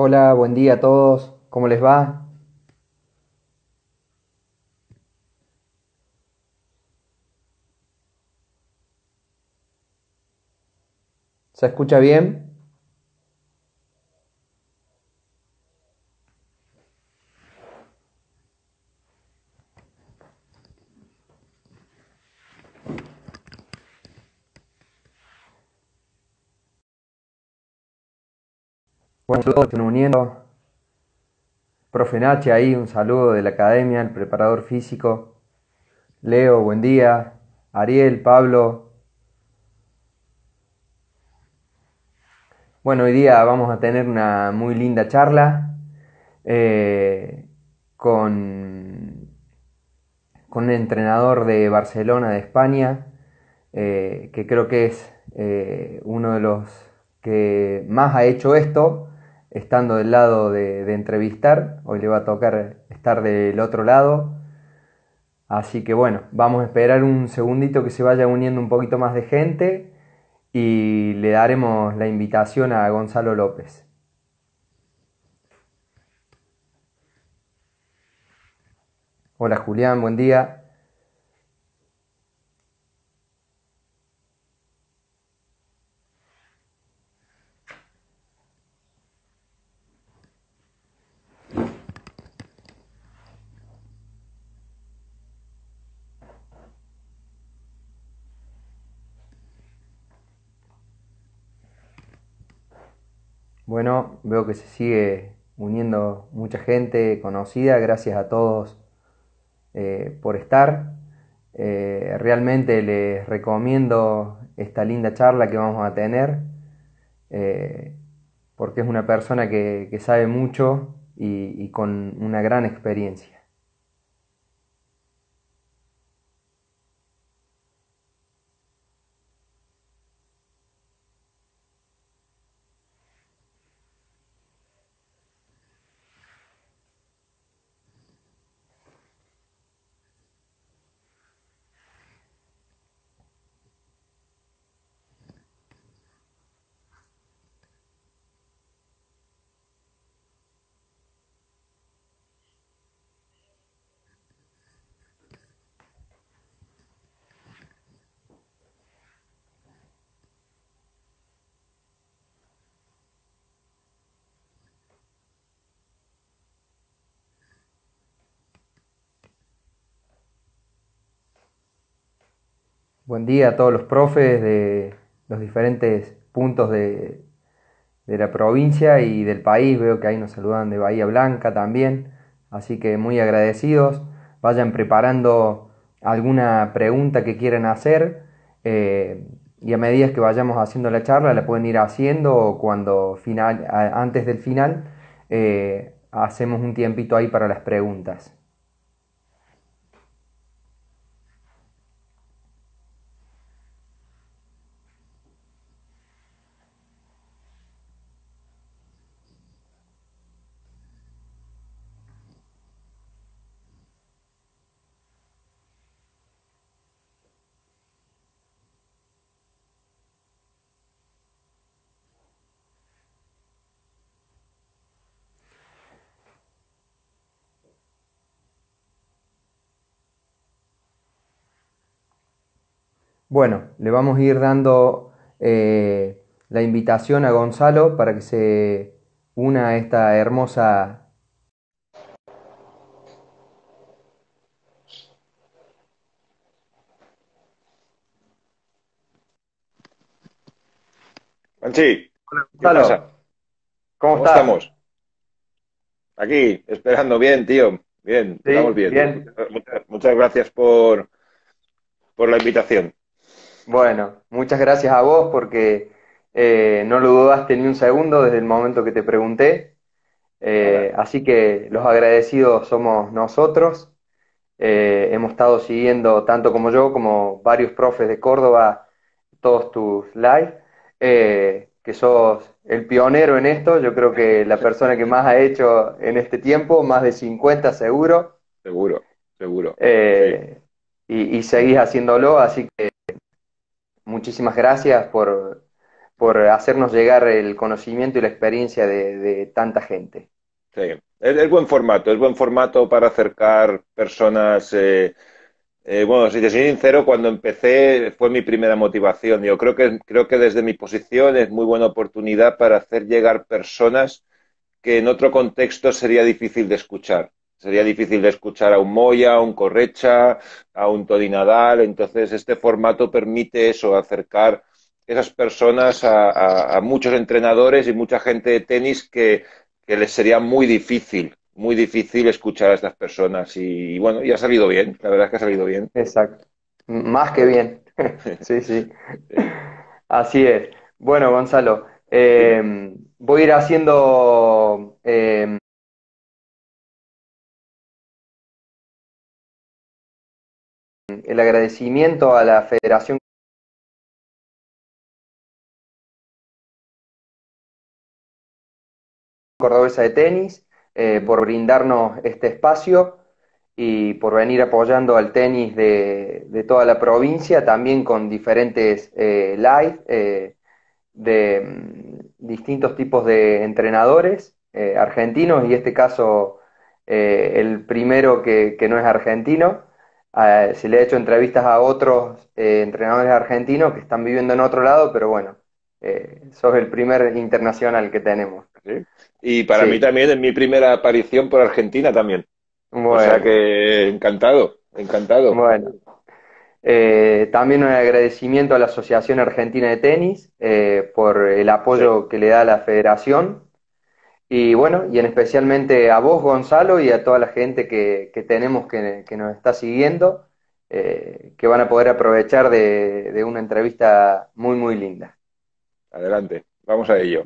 Hola, buen día a todos. ¿Cómo les va? ¿Se escucha bien? Bueno, saludos, están uniendo. Profe Nache ahí, un saludo de la academia, el preparador físico. Leo, buen día. Ariel, Pablo. Bueno, hoy día vamos a tener una muy linda charla eh, con, con un entrenador de Barcelona, de España, eh, que creo que es eh, uno de los que más ha hecho esto estando del lado de, entrevistar. Hoy le va a tocar estar del otro lado. Así que bueno, vamos a esperar un segundito que se vaya uniendo un poquito más de gente y le daremos la invitación a Gonzalo López. Hola Julián, buen día. Bueno, veo que se sigue uniendo mucha gente conocida. Gracias a todos eh, por estar. Eh, realmente les recomiendo esta linda charla que vamos a tener, eh, porque es una persona que, sabe mucho y con una gran experiencia. Buen día a todos los profes de los diferentes puntos de, la provincia y del país. Veo que ahí nos saludan de Bahía Blanca también. Así que muy agradecidos. Vayan preparando alguna pregunta que quieran hacer. Eh, y a medida que vayamos haciendo la charla la pueden ir haciendo o cuando final, antes del final eh, hacemos un tiempito ahí para las preguntas. Bueno, le vamos a ir dando eh, la invitación a Gonzalo para que se una a esta hermosa... Manchi, Gonzalo. ¿Cómo, estamos? Aquí, esperando bien, tío. Bien, estamos bien. Muchas, gracias por, por la invitación. Bueno, muchas gracias a vos porque eh, no lo dudaste ni un segundo desde el momento que te pregunté. Eh, así que los agradecidos somos nosotros. Eh, hemos estado siguiendo, tanto como yo, como varios profes de Córdoba, todos tus live, que sos el pionero en esto. Yo creo que la persona que más ha hecho en este tiempo, más de 50 seguro. Seguro, seguro. y seguís haciéndolo, así que muchísimas gracias por, por hacernos llegar el conocimiento y la experiencia de, tanta gente. Sí, es, buen formato, es buen formato para acercar personas. Eh, eh, bueno, si te soy sincero, cuando empecé fue mi primera motivación. Yo creo que, creo que desde mi posición es muy buena oportunidad para hacer llegar personas que en otro contexto sería difícil de escuchar. Sería difícil de escuchar a un Moya, a un Correcha, a un Tony Nadal. Entonces, este formato permite eso, acercar esas personas a, muchos entrenadores y mucha gente de tenis que, les sería muy difícil, muy difícil escuchar a estas personas. Y, bueno, y ha salido bien, la verdad es que ha salido bien. Exacto. Más que bien. sí, sí. Así es. Bueno, Gonzalo, eh, voy a ir haciendo eh, el agradecimiento a la Federación Cordobesa de Tenis eh, por brindarnos este espacio y por venir apoyando al tenis de, toda la provincia, también con diferentes eh, eh, de mm, distintos tipos de entrenadores argentinos y este caso el primero que no es argentino, se le ha hecho entrevistas a otros eh, entrenadores argentinos que están viviendo en otro lado, pero bueno, eh, sos el primer internacional que tenemos. Y para mí también es mi primera aparición por Argentina también. O sea que encantado, encantado. Bueno. Eh, también un agradecimiento a la Asociación Argentina de Tenis eh, por el apoyo que le da a la federación y bueno, y en especialmente a vos, Gonzalo, y a toda la gente que, tenemos que, nos está siguiendo, eh, que van a poder aprovechar de, una entrevista muy, muy linda. Adelante, vamos a ello.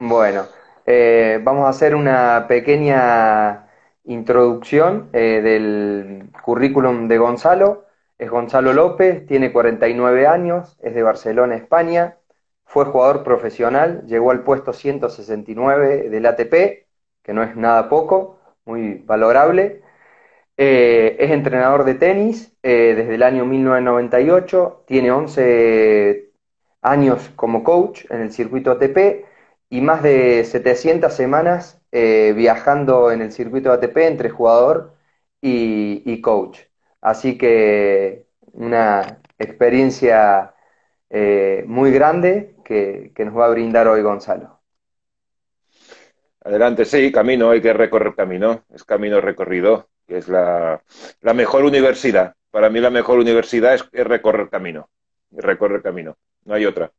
Bueno, eh, vamos a hacer una pequeña introducción eh, del currículum de Gonzalo. Es Gonzalo López, tiene 49 años, es de Barcelona, España fue jugador profesional, llegó al puesto 169 del ATP, que no es nada poco, muy valorable. Eh, es entrenador de tenis eh, desde el año 1998, tiene 11 años como coach en el circuito ATP y más de 700 semanas eh, viajando en el circuito ATP entre jugador y, y coach. Así que una experiencia muy grande que, nos va a brindar hoy Gonzalo. Adelante, sí, camino, hay que recorrer camino, es camino recorrido, que es la, mejor universidad. Para mí la mejor universidad es, recorrer camino, recorrer camino, no hay otra.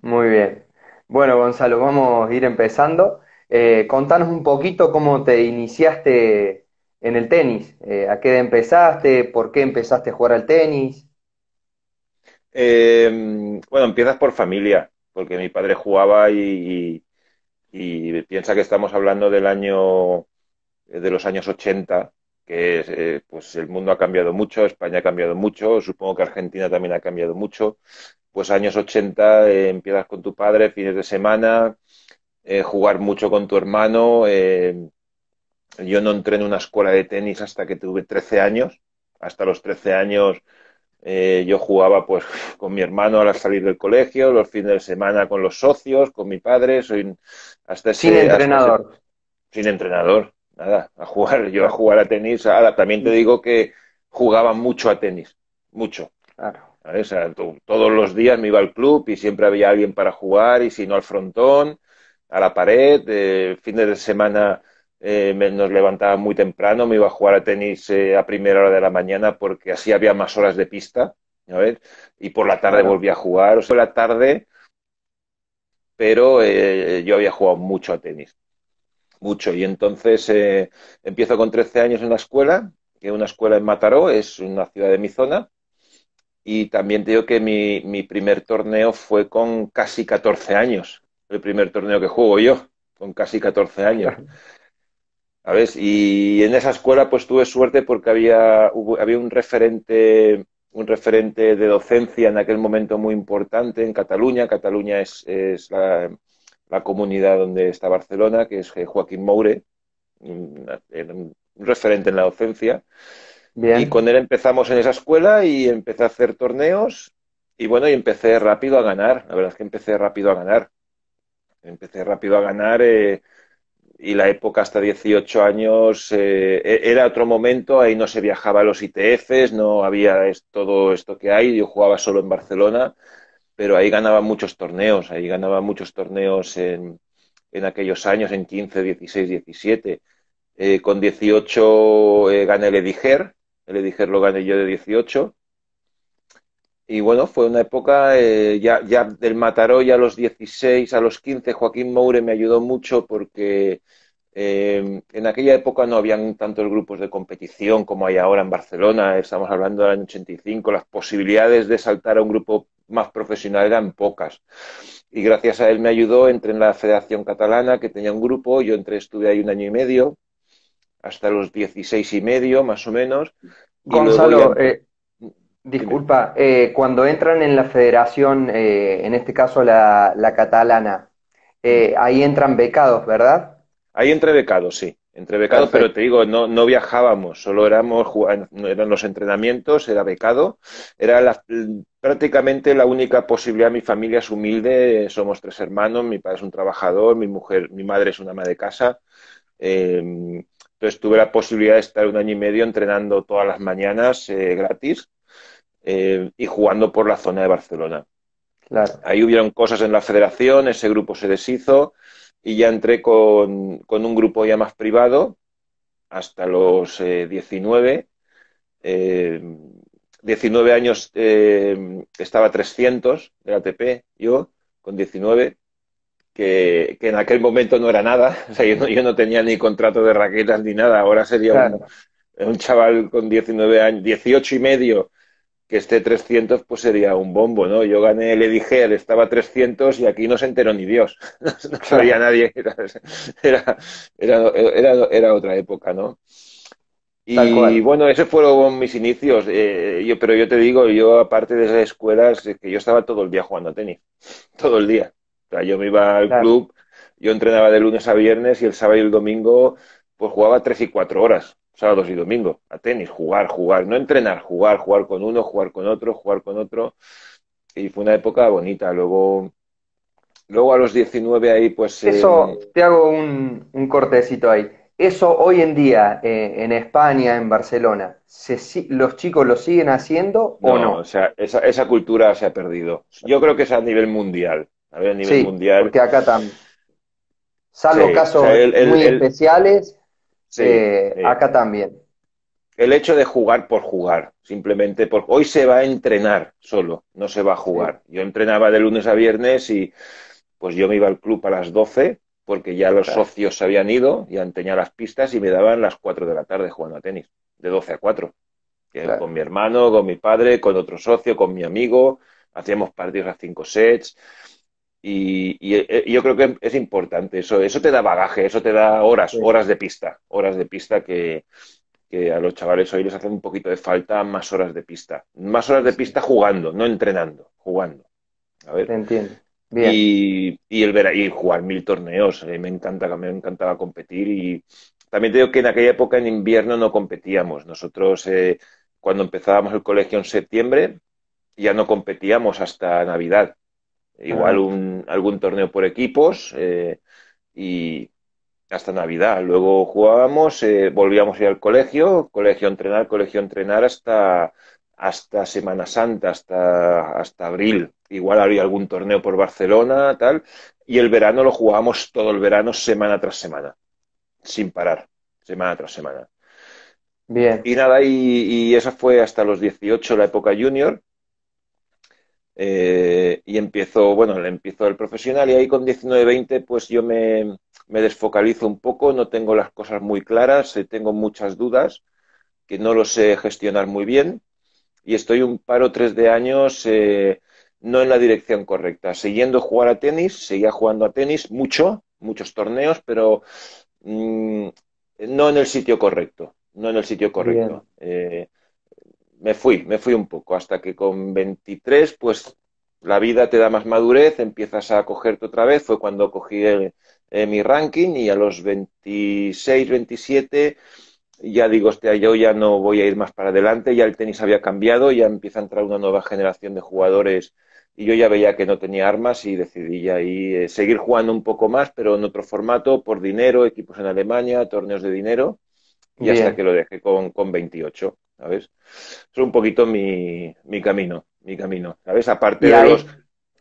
Muy bien. Bueno, Gonzalo, vamos a ir empezando. Eh, contanos un poquito cómo te iniciaste en el tenis. Eh, ¿A qué edad empezaste? ¿Por qué empezaste a jugar al tenis? Eh, bueno, empiezas por familia, porque mi padre jugaba y, piensa que estamos hablando del año, eh, de los años 80, que eh, pues el mundo ha cambiado mucho, España ha cambiado mucho, supongo que Argentina también ha cambiado mucho. Pues años 80 empiezas con tu padre, fines de semana, jugar mucho con tu hermano. yo no entré en una escuela de tenis hasta que tuve 13 años. Hasta los 13 años eh, yo jugaba pues con mi hermano al salir del colegio, los fines de semana con los socios, con mi padre, soy hasta sin entrenador. sin entrenador, nada, a jugar, yo a jugar a tenis, ahora también te digo que jugaba mucho a tenis, mucho. Claro. todos los días me iba al club y siempre había alguien para jugar y si no al frontón, a la pared, eh, fines de semana eh, nos levantaba muy temprano, me iba a jugar a tenis eh, a primera hora de la mañana porque así había más horas de pista, Y por la tarde volvía a jugar, o sea, la tarde, pero eh, yo había jugado mucho a tenis, mucho. Y entonces empiezo con 13 años en la escuela, que es una escuela en Mataró, es una ciudad de mi zona, y también te digo que mi, mi primer torneo fue con casi 14 años, el primer torneo que juego yo, con casi 14 años. ¿sabes? Y en esa escuela pues tuve suerte porque había, había un referente un referente de docencia en aquel momento muy importante en Cataluña. Cataluña es, es la, comunidad donde está Barcelona, que es Joaquín Moure, un, referente en la docencia. Y con él empezamos en esa escuela y empecé a hacer torneos y bueno, y empecé rápido a ganar, la verdad es que empecé rápido a ganar. Empecé rápido a ganar eh, y la época hasta 18 años eh, e-, era otro momento, ahí no se viajaba a los ITFs, no había todo esto que hay, yo jugaba solo en Barcelona, pero ahí ganaba muchos torneos, ahí ganaba muchos torneos en, en aquellos años, en 15, 16, 17. con 18 eh, gané el Ediger, el Ediger lo gané yo de 18. Y bueno, fue una época, eh, ya, ya del Mataró ya a los 16, a los 15, Joaquín Moure me ayudó mucho porque eh, en aquella época no habían tantos grupos de competición como hay ahora en Barcelona, estamos hablando del año 85, las posibilidades de saltar a un grupo más profesional eran pocas. Y gracias a él me ayudó, entré en la Federación Catalana, que tenía un grupo, yo entré, estuve ahí un año y medio, hasta los 16 y medio, más o menos. Gonzalo, eh, disculpa, eh, cuando entran en la federación, eh, en este caso la, la catalana, ahí entran becados, ¿verdad? Ahí entré becados, sí. Entre becados, pero te digo, no, no viajábamos, solo éramos, eran los entrenamientos, era becado. Era la, prácticamente la única posibilidad. Mi familia es humilde, somos tres hermanos, mi padre es un trabajador, mi mujer, mi madre es una ama de casa. Em, entonces tuve la posibilidad de estar un año y medio entrenando todas las mañanas eh, gratis eh, y jugando por la zona de Barcelona. Ahí hubieron cosas en la federación, ese grupo se deshizo y ya entré con, un grupo ya más privado hasta los 19. Eh, 19 eh, años eh, estaba 300 de ATP, yo, con 19, que, en aquel momento no era nada. O sea, yo no, tenía ni contrato de raquetas ni nada. Ahora sería un, un, chaval con 19 años, 18 y medio, que esté 300, pues sería un bombo, ¿no? Yo gané el Ediger, estaba 300 y aquí no se enteró ni Dios. No, sabía nadie. Era, era, era, otra época, ¿no? Y bueno, esos fueron mis inicios. Eh, yo, pero yo te digo, yo aparte de esas escuelas, que yo estaba todo el día jugando a tenis. Todo el día. O sea, yo me iba al club, yo entrenaba de lunes a viernes y el sábado y el domingo pues jugaba tres y cuatro horas sábados y domingos, a tenis, jugar, jugar, no entrenar, jugar, jugar con uno, jugar con otro, jugar con otro. Y fue una época bonita. Luego, luego a los 19 ahí, pues... Eso, eh, te hago un, un, cortecito ahí. Eso hoy en día eh, en España, en Barcelona, se, ¿los chicos lo siguen haciendo o no? O sea, esa, esa cultura se ha perdido. Yo creo que es a nivel mundial. A, ver, a nivel mundial. Porque acá también. Salvo casos muy especiales, eh, acá también. El hecho de jugar por jugar, simplemente por hoy se va a entrenar solo, no se va a jugar. Yo entrenaba de lunes a viernes y pues yo me iba al club a las 12 porque ya los socios se habían ido, y han tenido las pistas y me daban las 4 de la tarde jugando a tenis, de 12 a 4. Con mi hermano, con mi padre, con otro socio, con mi amigo, hacíamos partidos a 5 sets. Y, eh, yo creo que es importante, eso, eso te da bagaje, eso te da horas, horas de pista, horas de pista que, a los chavales hoy les hacen un poquito de falta más horas de pista. Más horas de pista jugando, no entrenando, jugando. A ver. entiendo. Y, y, el ver y jugar mil torneos, eh, me encanta, me encantaba competir y también te digo que en aquella época en invierno no competíamos. Nosotros eh, cuando empezábamos el colegio en septiembre ya no competíamos hasta Navidad igual un, algún torneo por equipos eh, y hasta Navidad. Luego jugábamos, eh, volvíamos a ir al colegio, colegio entrenar, colegio entrenar hasta, hasta Semana Santa, hasta, hasta abril. Igual habría algún torneo por Barcelona, tal. Y el verano lo jugábamos todo el verano, semana tras semana, sin parar, semana tras semana. Bien. Y nada, y, y esa fue hasta los 18, la época junior. Eh, y empiezo, bueno, empiezo el profesional y ahí con 19-20 pues yo me, me, desfocalizo un poco, no tengo las cosas muy claras, eh, tengo muchas dudas que no lo sé gestionar muy bien y estoy un paro tres de años eh, no en la dirección correcta, siguiendo jugar a tenis, seguía jugando a tenis mucho, muchos torneos, pero mm, no en el sitio correcto, no en el sitio correcto me fui, me fui un poco, hasta que con 23, pues la vida te da más madurez, empiezas a cogerte otra vez, fue cuando cogí eh, mi ranking y a los 26, 27 ya digo, hostia, yo ya no voy a ir más para adelante, ya el tenis había cambiado, ya empieza a entrar una nueva generación de jugadores y yo ya veía que no tenía armas y decidí ya ahí eh, seguir jugando un poco más, pero en otro formato, por dinero, equipos en Alemania, torneos de dinero, y hasta que lo dejé con, con 28, ¿sabes? Es un poquito mi, mi camino, mi camino, ¿sabes? Aparte de los...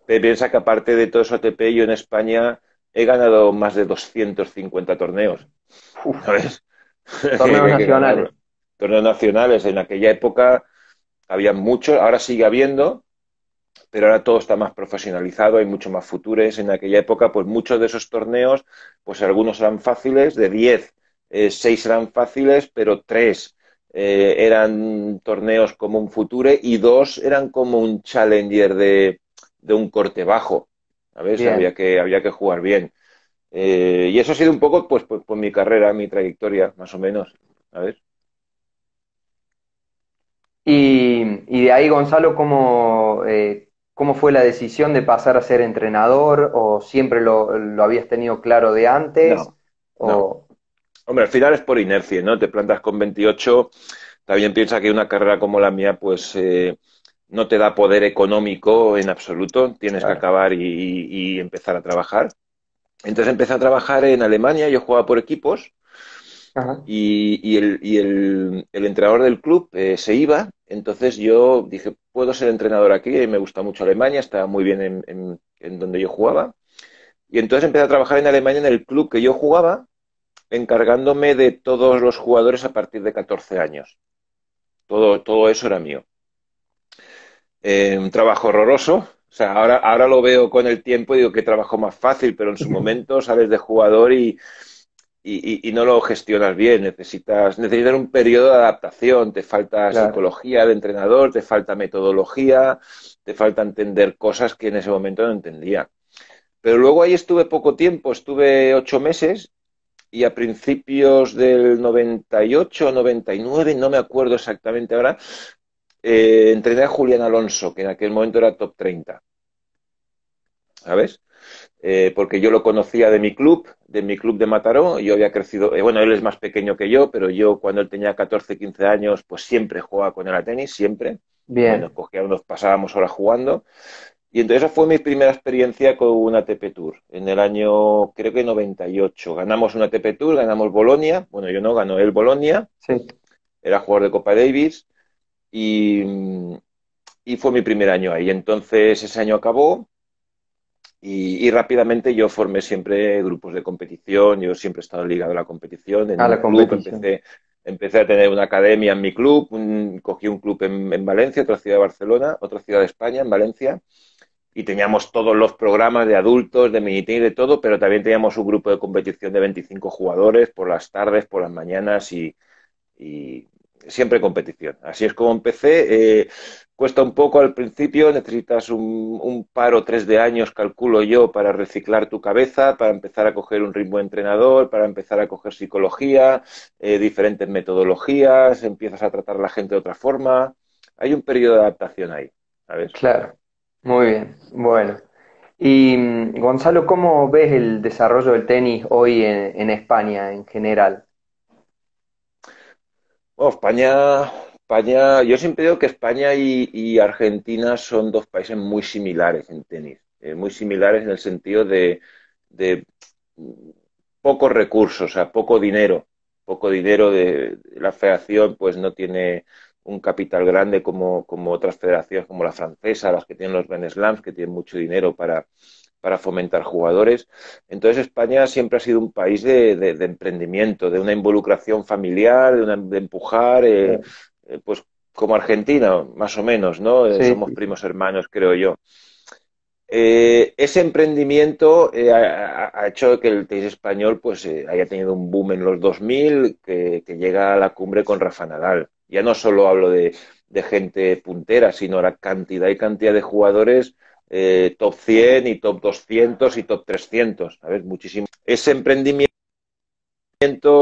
Piensa que aparte de todo eso ATP, yo en España he ganado más de 250 torneos, ¿sabes? Torneos nacionales. Torneos nacionales. En aquella época había muchos, ahora sigue habiendo, pero ahora todo está más profesionalizado, hay mucho más futures. En aquella época, pues muchos de esos torneos, pues algunos eran fáciles, de 10, 6 eh, eran fáciles, pero 3 eh, eran torneos como un future y 2 eran como un challenger de, de un corte bajo. ¿Sabes? Había que, había que jugar bien. Eh, y eso ha sido un poco, pues, pues, pues, mi carrera, mi trayectoria, más o menos. ¿Sabes? Y, y de ahí, Gonzalo, ¿cómo, eh, ¿cómo fue la decisión de pasar a ser entrenador? ¿O siempre lo, lo habías tenido claro de antes? o... Hombre, al final es por inercia, ¿no? Te plantas con 28, también piensa que una carrera como la mía, pues eh, no te da poder económico en absoluto, tienes que acabar y, empezar a trabajar. Entonces empecé a trabajar en Alemania, yo jugaba por equipos y, el, entrenador del club eh, se iba, entonces yo dije, puedo ser entrenador aquí, me gusta mucho Alemania, estaba muy bien en, donde yo jugaba. Y entonces empecé a trabajar en Alemania en el club que yo jugaba, encargándome de todos los jugadores a partir de 14 años. Todo, todo eso era mío. Eh, un trabajo horroroso. O sea, ahora, ahora lo veo con el tiempo y digo que trabajo más fácil, pero en su momento sales de jugador y, y, no lo gestionas bien. Necesitas, necesitas un periodo de adaptación. Te falta psicología de entrenador, te falta metodología, te falta entender cosas que en ese momento no entendía. Pero luego ahí estuve poco tiempo, estuve ocho meses y a principios del 98, 99, no me acuerdo exactamente ahora, eh, entrené a Julián Alonso, que en aquel momento era top 30. ¿Sabes? Eh, porque yo lo conocía de mi club, de mi club de Mataró, yo había crecido, eh, bueno, él es más pequeño que yo, pero yo cuando él tenía 14, 15 años, pues siempre jugaba con él a tenis, siempre. Bien. Bueno, cogíamos, pasábamos horas jugando. Y entonces esa fue mi primera experiencia con una ATP Tour, en el año, creo que 98. Ganamos una ATP Tour, ganamos Bolonia, bueno, yo no, ganó él Bolonia. Sí. Era jugador de Copa Davis y, fue mi primer año ahí. Entonces ese año acabó y, rápidamente yo formé siempre grupos de competición, yo siempre he estado ligado a la competición. En a la club empecé, empecé a tener una academia en mi club, cogí un club en, Valencia, otra ciudad de Barcelona, otra ciudad de España, en Valencia, y teníamos todos los programas de adultos, de mini de todo, pero también teníamos un grupo de competición de 25 jugadores por las tardes, por las mañanas y, siempre competición. Así es como empecé. Eh, cuesta un poco al principio, necesitas un, un, par o tres de años, calculo yo, para reciclar tu cabeza, para empezar a coger un ritmo de entrenador, para empezar a coger psicología, eh, diferentes metodologías, empiezas a tratar a la gente de otra forma. Hay un periodo de adaptación ahí. Claro, muy bien. Bueno. Y mm, Gonzalo, ¿cómo ves el desarrollo del tenis hoy en España en general? España, España, yo siempre digo que España y, Argentina son dos países muy similares en tenis, eh, muy similares en el sentido de, pocos recursos, o sea, poco dinero, poco dinero de, la federación, pues no tiene un capital grande como, como otras federaciones como la francesa, las que tienen los Grand Slams, que tienen mucho dinero para, para fomentar jugadores. Entonces España siempre ha sido un país de, emprendimiento, de una involucración familiar, de, empujar, eh, eh, pues como Argentina, más o menos, ¿no? Eh, somos primos hermanos, creo yo. ese emprendimiento ha, hecho que el tenis español pues haya tenido un boom en los 2000 que, que, llega a la cumbre con Rafa Nadal. Ya no solo hablo de, de gente puntera, sino la cantidad y cantidad de jugadores eh, top 100 y top 200 y top 300, ¿sabes? Muchísimo. Ese emprendimiento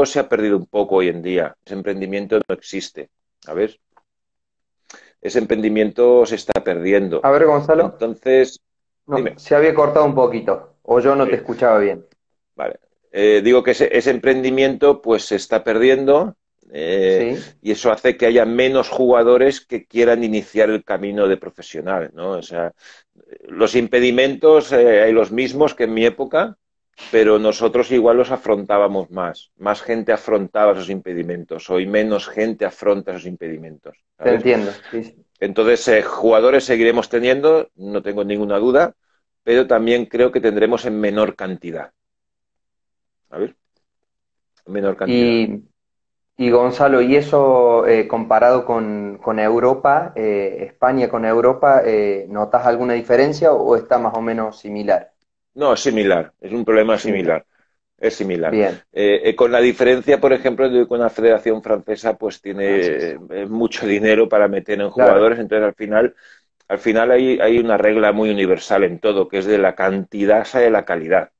se ha perdido un poco hoy en día. Ese emprendimiento no existe, ¿sabes? Ese emprendimiento se está perdiendo. A ver, Gonzalo. Entonces, se había cortado un poquito, o yo no te escuchaba bien. Vale. Eh, digo que ese, emprendimiento pues se está perdiendo eh, y eso hace que haya menos jugadores que quieran iniciar el camino de profesional, ¿no? O sea, los impedimentos eh, hay los mismos que en mi época, pero nosotros igual los afrontábamos más. Más gente afrontaba esos impedimentos, hoy menos gente afronta esos impedimentos. Te entiendo. Entonces, eh, jugadores seguiremos teniendo, no tengo ninguna duda, pero también creo que tendremos en menor cantidad. A ver, menor cantidad. Y, Gonzalo, ¿y eso eh, comparado con, Europa, eh, España con Europa, notas alguna diferencia o está más o menos similar? No, es similar, es un problema similar. Es similar. Bien. Eh, eh, con la diferencia, por ejemplo, de que con la Federación Francesa, pues tiene eh, mucho dinero para meter en jugadores, entonces al final, al final hay, hay, una regla muy universal en todo, que es de la cantidad de la calidad.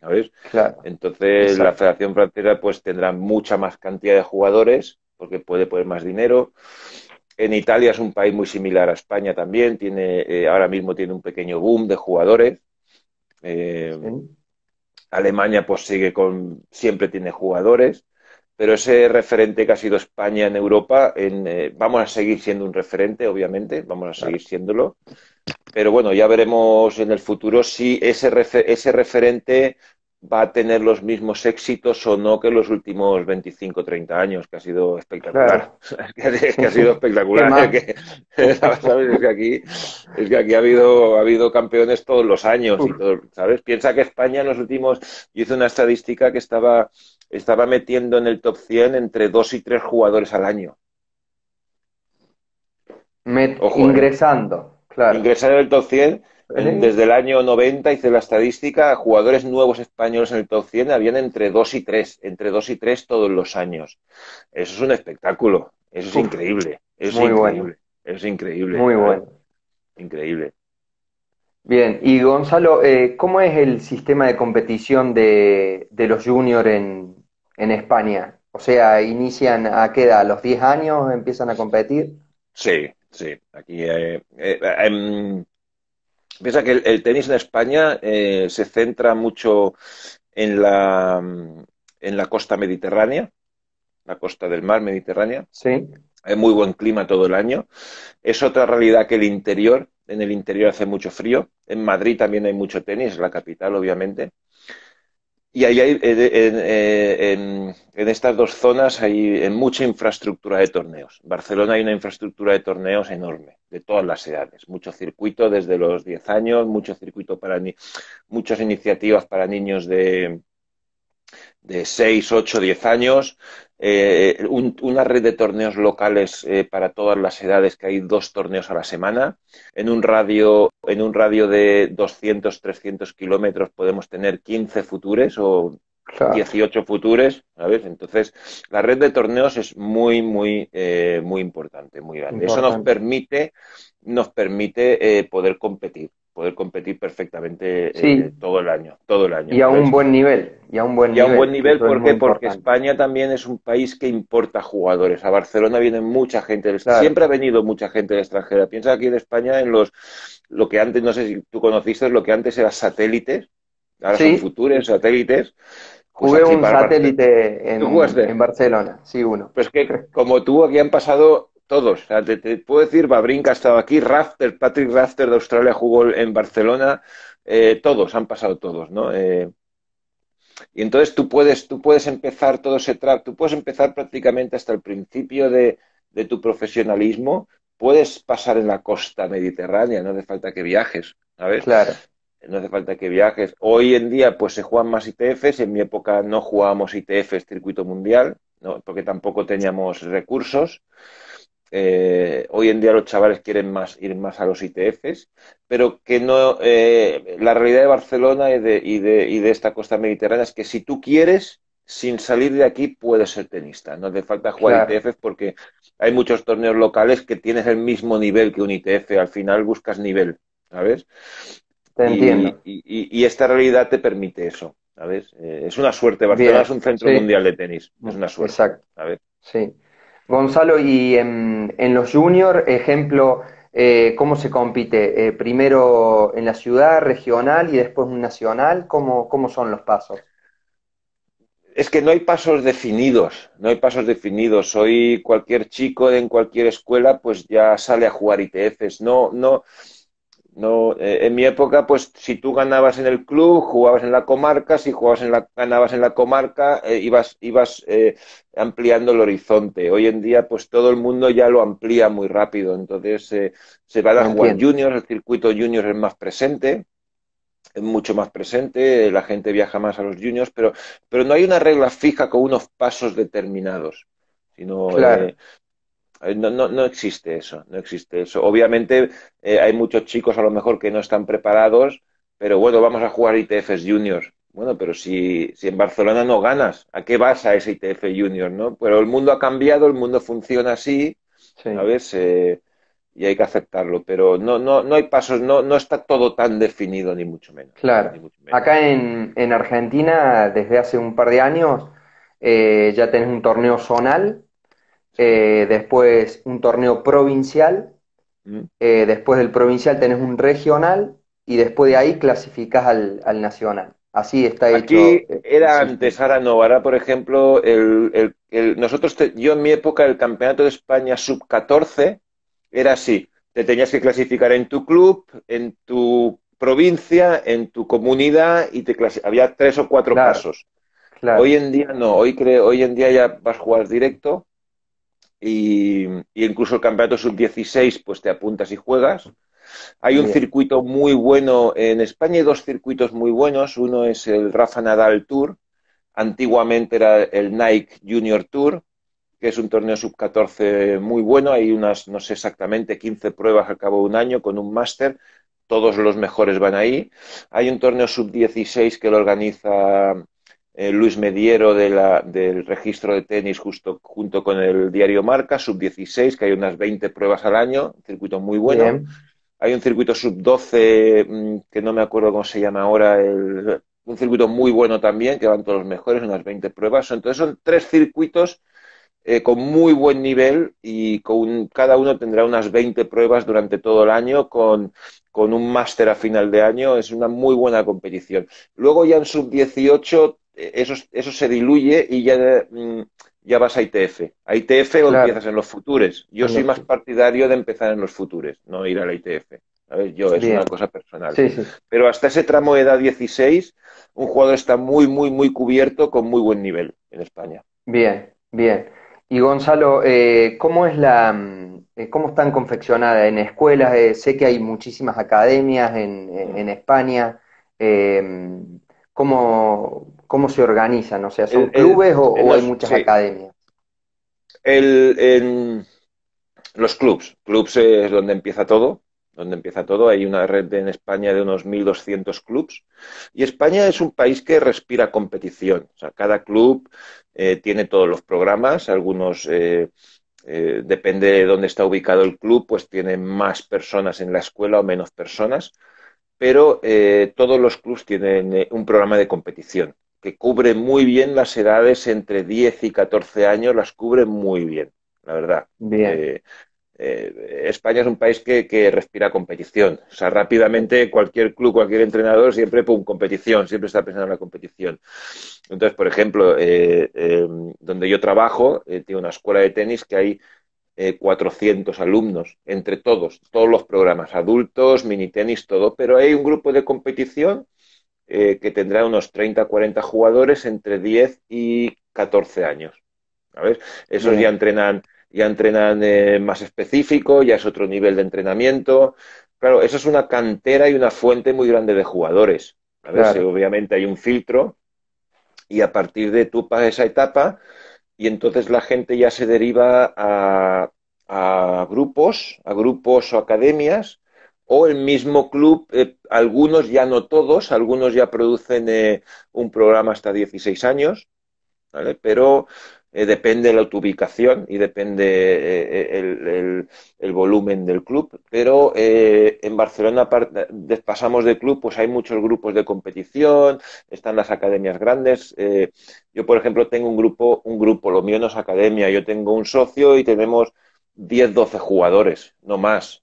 ¿Sabes? Claro. Entonces la Federación Francesa pues tendrá mucha más cantidad de jugadores, porque puede poner más dinero. En Italia es un país muy similar a España también, tiene, ahora mismo tiene un pequeño boom de jugadores. Eh, Alemania pues sigue con, siempre tiene jugadores, pero ese referente que ha sido España en Europa, en, eh, vamos a seguir siendo un referente, obviamente, vamos a seguir siéndolo, pero bueno, ya veremos en el futuro si ese, ese referente va a tener los mismos éxitos o no que los últimos 25 30 años, que ha sido espectacular. Es que, ha sido espectacular. Es que, aquí, es que aquí ha habido, ha habido campeones todos los años. Y todo, ¿sabes? Piensa que España en los últimos. Yo hice una estadística que estaba, estaba metiendo en el top 100 entre dos y tres jugadores al año. ¿eh? ingresando, claro. Ingresar en el top 100 desde el año 90 hice la estadística, jugadores nuevos españoles en el top 100 habían entre 2 y 3, entre 2 y 3 todos los años. Eso es un espectáculo, eso es increíble, eso es increíble, eso es increíble. Muy bueno. Increíble. Bien, y Gonzalo, eh, ¿cómo es el sistema de competición de, los juniors en, en España? O sea, ¿inician a qué edad? ¿A los 10 años empiezan a competir? Sí, sí. Aquí eh, eh, em, Piensa que el, tenis en España eh, se centra mucho en la, en la costa mediterránea, la costa del mar mediterránea. Sí. Hay muy buen clima todo el año. Es otra realidad que el interior. En el interior hace mucho frío. En Madrid también hay mucho tenis, la capital, obviamente. Y ahí hay, eh, en, estas dos zonas hay mucha infraestructura de torneos. En Barcelona hay una infraestructura de torneos enorme, de todas las edades. Mucho circuito desde los 10 años, mucho circuito para muchas iniciativas para niños de, de 6, 8, 10 años, eh, una red de torneos locales eh, para todas las edades, que hay dos torneos a la semana. En un radio, en un radio de 200, 300 kilómetros podemos tener 15 futures o 18 futures, ¿sabes? Entonces, la red de torneos es muy, muy, eh, muy importante, muy grande. Eso nos permite, nos permite poder competir poder competir perfectamente eh, todo el año, todo el año. Y a un buen nivel, y a un buen y nivel. A un buen nivel, ¿por qué? Porque España también es un país que importa jugadores. A Barcelona viene mucha gente, siempre ha venido mucha gente de extranjera. Piensa aquí en España en los, lo que antes, no sé si tú conociste, lo que antes era satélites, ahora son futuros satélites. Pues Jugué un satélite en, en, Barcelona, sí, uno. Pues que como tú, aquí han pasado todos. te, puedo decir, Babrinka ha estado aquí, Rafter, Patrick Rafter de Australia jugó en Barcelona, eh, todos, han pasado todos, ¿no? Eh, y entonces tú puedes, tú puedes empezar todo ese track, tú puedes empezar prácticamente hasta el principio de, tu profesionalismo, puedes pasar en la costa mediterránea, no hace falta que viajes, ¿sabes? Claro. No hace falta que viajes. Hoy en día, pues se juegan más ITFs, en mi época no jugábamos ITFs circuito mundial, ¿no? porque tampoco teníamos recursos. Eh, hoy en día los chavales quieren más ir más a los ITFs, pero que no. Eh, la realidad de Barcelona y de, y, de, y de esta costa mediterránea es que si tú quieres, sin salir de aquí, puedes ser tenista. No hace falta jugar ITFs porque hay muchos torneos locales que tienes el mismo nivel que un ITF. Al final buscas nivel, ¿sabes? Te entiendo. Y, esta realidad te permite eso, ¿sabes? Eh, es una suerte. Barcelona es un centro mundial de tenis. Es una suerte. Exacto. ¿sabes? Sí. Gonzalo, y en, los juniors, ejemplo, eh, ¿cómo se compite? Eh, primero en la ciudad, regional y después un nacional, ¿cómo, cómo son los pasos? es que no hay pasos definidos, no hay pasos definidos. Hoy cualquier chico en cualquier escuela pues ya sale a jugar ITFs. No, no, no. Eh, en mi época, pues si tú ganabas en el club, jugabas en la comarca, si jugabas en la, ganabas en la comarca, eh, ibas, ibas eh, ampliando el horizonte. Hoy en día, pues todo el mundo ya lo amplía muy rápido. Entonces se van a jugar juniors, el circuito juniors es más presente mucho más presente, la gente viaja más a los juniors, pero, pero no hay una regla fija con unos pasos determinados, sino eh, eh, no, no, no, existe eso, no existe eso. Obviamente eh, hay muchos chicos a lo mejor que no están preparados, pero bueno, vamos a jugar ITFs juniors. Bueno, pero si, si en Barcelona no ganas, ¿a qué vas a ese ITF junior, no? Pero el mundo ha cambiado, el mundo funciona así, ¿sabes? y hay que aceptarlo, pero no, no, no hay pasos, no, no está todo tan definido, ni mucho menos. Claro. Acá en, en, Argentina, desde hace un par de años, eh, ya tenés un torneo zonal, eh, después un torneo provincial, eh, después del provincial tenés un regional y después de ahí clasificás al, al nacional. Así está hecho. Aquí era antes, ahora no. Ahora, por ejemplo, el, el, nosotros, yo en mi época, el Campeonato de España Sub-14 era así. Te tenías que clasificar en tu club, en tu provincia, en tu comunidad y te había tres o cuatro pasos. Hoy en día no, hoy creo, hoy en día ya vas a jugar directo y, incluso el campeonato sub-16 pues te apuntas y juegas. Hay un circuito muy bueno en España, hay dos circuitos muy buenos. Uno es el Rafa Nadal Tour, antiguamente era el Nike Junior Tour, que es un torneo sub-14 muy bueno. Hay unas, no sé exactamente, 15 pruebas al cabo de un año con un máster. Todos los mejores van ahí. Hay un torneo sub-16 que lo organiza eh, Luis Mediero de la, del registro de tenis justo junto con el diario Marca, sub-16, que hay unas 20 pruebas al año, un circuito muy bueno. Hay un circuito sub-12 mm, que no me acuerdo cómo se llama ahora, un circuito muy bueno también, que van todos los mejores, unas 20 pruebas. Entonces son tres circuitos eh, con muy buen nivel y con cada uno tendrá unas 20 pruebas durante todo el año con, con un máster a final de año. Es una muy buena competición. Luego ya en sub-18 eh, eso, eso se diluye y ya, mm, ya vas a ITF. A ITF o empiezas en los futuros. Yo soy más partidario de empezar en los futuros, no ir a la ITF. Yo, es una cosa personal. Pero hasta ese tramo de edad 16, un jugador está muy, muy, muy cubierto con muy buen nivel en España. Bien, bien. Y Gonzalo, eh, ¿cómo es la, mm, eh, cómo están confeccionadas en escuelas? Eh, sé que hay muchísimas academias en, España. ¿cómo, ¿cómo, se organizan? O sea, ¿son clubes o, hay muchas academias? El, los clubs. Clubs es donde empieza todo donde empieza todo. Hay una red en España de unos 1.200 clubs. Y España es un país que respira competición. O sea, cada club eh, tiene todos los programas, algunos... Eh, eh, depende de dónde está ubicado el club, pues tiene más personas en la escuela o menos personas, pero todos los clubs tienen un programa de competición que cubre muy bien las edades entre 10 y 14 años, las cubre muy bien, la verdad. Bien. Eh, España es un país que, respira competición. O sea, rápidamente cualquier club, cualquier entrenador siempre, pum, competición, siempre está pensando en la competición. Entonces, por ejemplo, eh, eh, donde yo trabajo, tiene una escuela de tenis que hay 400 alumnos, entre todos, todos los programas, adultos, mini tenis, todo, pero hay un grupo de competición que tendrá unos 30, 40 jugadores entre 10 y 14 años. ¿Sabes? Esos ya entrenan ya entrenan eh, más específico, ya es otro nivel de entrenamiento. Claro, eso es una cantera y una fuente muy grande de jugadores. Obviamente hay un filtro y a partir de tú pasas esa etapa y entonces la gente ya se deriva a, grupos, a grupos o academias o el mismo club, eh, algunos ya no todos, algunos ya producen eh, un programa hasta 16 años, pero eh, depende de la ubicación y depende eh, el, el, volumen del club, pero en Barcelona pasamos de club, pues hay muchos grupos de competición, están las academias grandes. yo, por ejemplo, tengo un grupo, un grupo, lo mío no es academia, yo tengo un socio y tenemos 10, 12 jugadores, no más.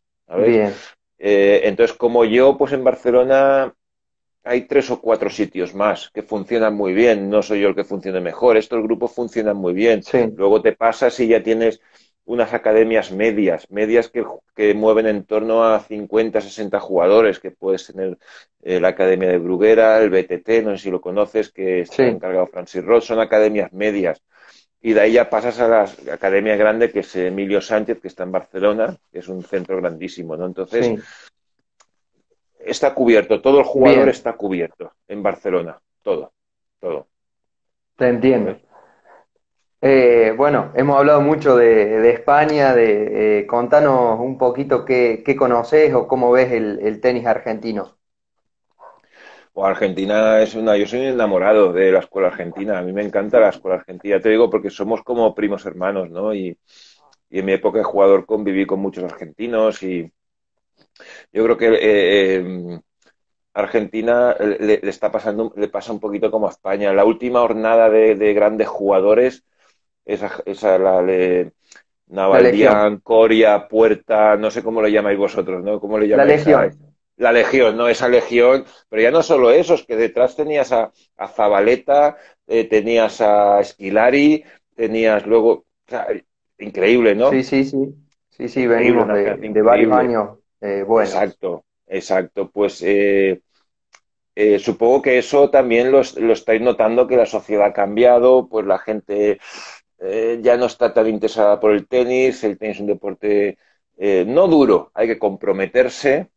Entonces, como yo, pues en Barcelona hay tres o cuatro sitios más que funcionan muy bien. No soy yo el que funcione mejor. Estos grupos funcionan muy bien. Luego te pasas y ya tienes unas academias medias, medias que, mueven en torno a 50, 60 jugadores, que puedes tener eh, la Academia de Bruguera, el BTT, no sé si lo conoces, que está encargado Francis Roth, son academias medias. Y de ahí ya pasas a la academia grande, que es Emilio Sánchez, que está en Barcelona, que es un centro grandísimo, ¿no? Entonces, está cubierto, todo el jugador está cubierto en Barcelona, todo, todo. Te entiendo. Eh, bueno, hemos hablado mucho de, España, de eh, contanos un poquito qué, conoces o cómo ves el, tenis argentino. O Argentina es una, yo soy enamorado de la escuela argentina, a mí me encanta la escuela argentina, te digo porque somos como primos hermanos, ¿no? Y, en mi época de jugador conviví con muchos argentinos y yo creo que eh, em, Argentina le, está pasando, le pasa un poquito como a España. La última jornada de grandes jugadores esa, esa la de Navaldian, Coria, Puerta, no sé cómo lo llamáis vosotros, ¿no? ¿Cómo le llamáis? La Legión. La Legión, ¿no? Esa Legión, pero ya no solo eso, es que detrás tenías a, a Zabaleta, eh, tenías a Esquilari, tenías luego, o sea, increíble, ¿no? Sí, sí, sí, sí, sí, venimos de, varios años eh, Exacto, exacto, pues eh, eh, supongo que eso también lo, lo, estáis notando, que la sociedad ha cambiado, pues la gente eh, ya no está tan interesada por el tenis, el tenis es un deporte eh, no duro, hay que comprometerse,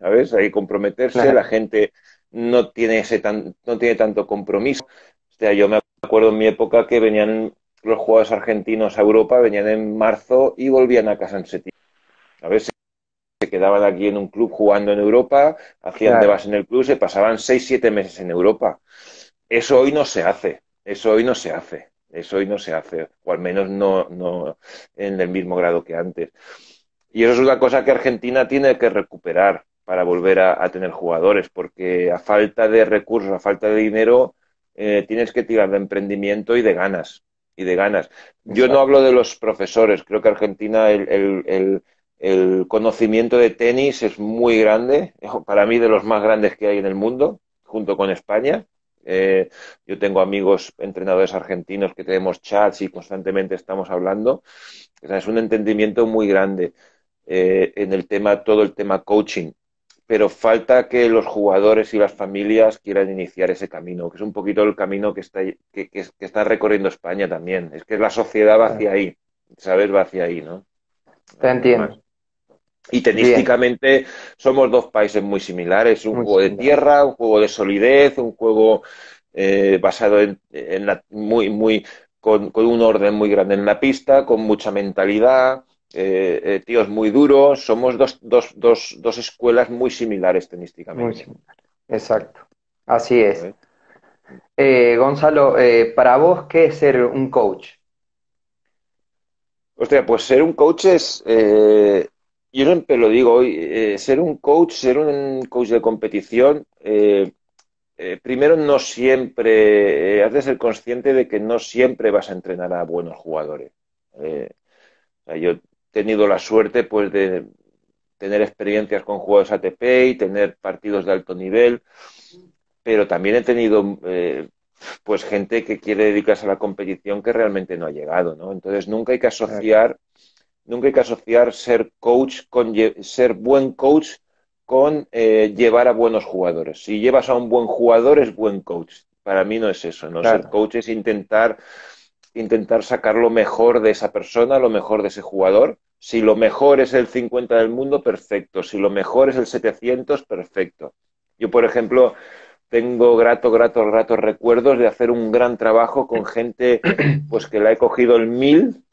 ¿sabes? Hay que comprometerse, la gente no tiene, ese tan, no tiene tanto compromiso. O sea, yo me acuerdo en mi época que venían los jugadores argentinos a Europa, venían en marzo y volvían a casa en septiembre. A ver, se quedaban aquí en un club jugando en Europa, hacían de base en el club, se pasaban seis, siete meses en Europa. Eso hoy no se hace, eso hoy no se hace. Eso hoy no se hace, o al menos no, no en el mismo grado que antes. Y eso es una cosa que Argentina tiene que recuperar para volver a, tener jugadores, porque a falta de recursos, a falta de dinero, eh, tienes que tirar de emprendimiento y de ganas. Y de ganas. Yo no hablo de los profesores, creo que Argentina el, el conocimiento de tenis es muy grande, para mí de los más grandes que hay en el mundo, junto con España. Eh, yo tengo amigos entrenadores argentinos que tenemos chats y constantemente estamos hablando. es un entendimiento muy grande eh, en el tema, todo el tema coaching. Pero falta que los jugadores y las familias quieran iniciar ese camino, que es un poquito el camino que está, que, está recorriendo España también. Es que la sociedad va hacia ahí, ¿sabes? Va hacia ahí, ¿no? Te entiendo. Y tenísticamente somos dos países muy similares, un juego de tierra, un juego de solidez, un juego eh, basado en, muy, muy con, un orden muy grande en la pista, con mucha mentalidad, eh, eh, tíos muy duros. Somos dos, dos, dos, dos escuelas muy similares tenísticamente. Exacto, así es. Gonzalo, para vos, ¿qué es ser un coach? Hostia, pues ser un coach es yo siempre lo digo hoy, eh, ser un coach, ser un coach de competición, eh, eh, primero no siempre, has de ser consciente de que no siempre vas a entrenar a buenos jugadores. yo tenido la suerte pues de tener experiencias con jugadores ATP y tener partidos de alto nivel, pero también he tenido pues gente que quiere dedicarse a la competición que realmente no ha llegado, ¿no? Entonces nunca hay que asociar nunca hay que asociar ser coach con ser buen coach con eh, llevar a buenos jugadores. Si llevas a un buen jugador es buen coach. Para mí no es eso, ¿no? Ser coach es intentar, intentar sacar lo mejor de esa persona, lo mejor de ese jugador. Si lo mejor es el 50 del mundo, perfecto. Si lo mejor es el 700, perfecto. Yo, por ejemplo, tengo grato, grato, gratos recuerdos de hacer un gran trabajo con gente pues que la he cogido el 1000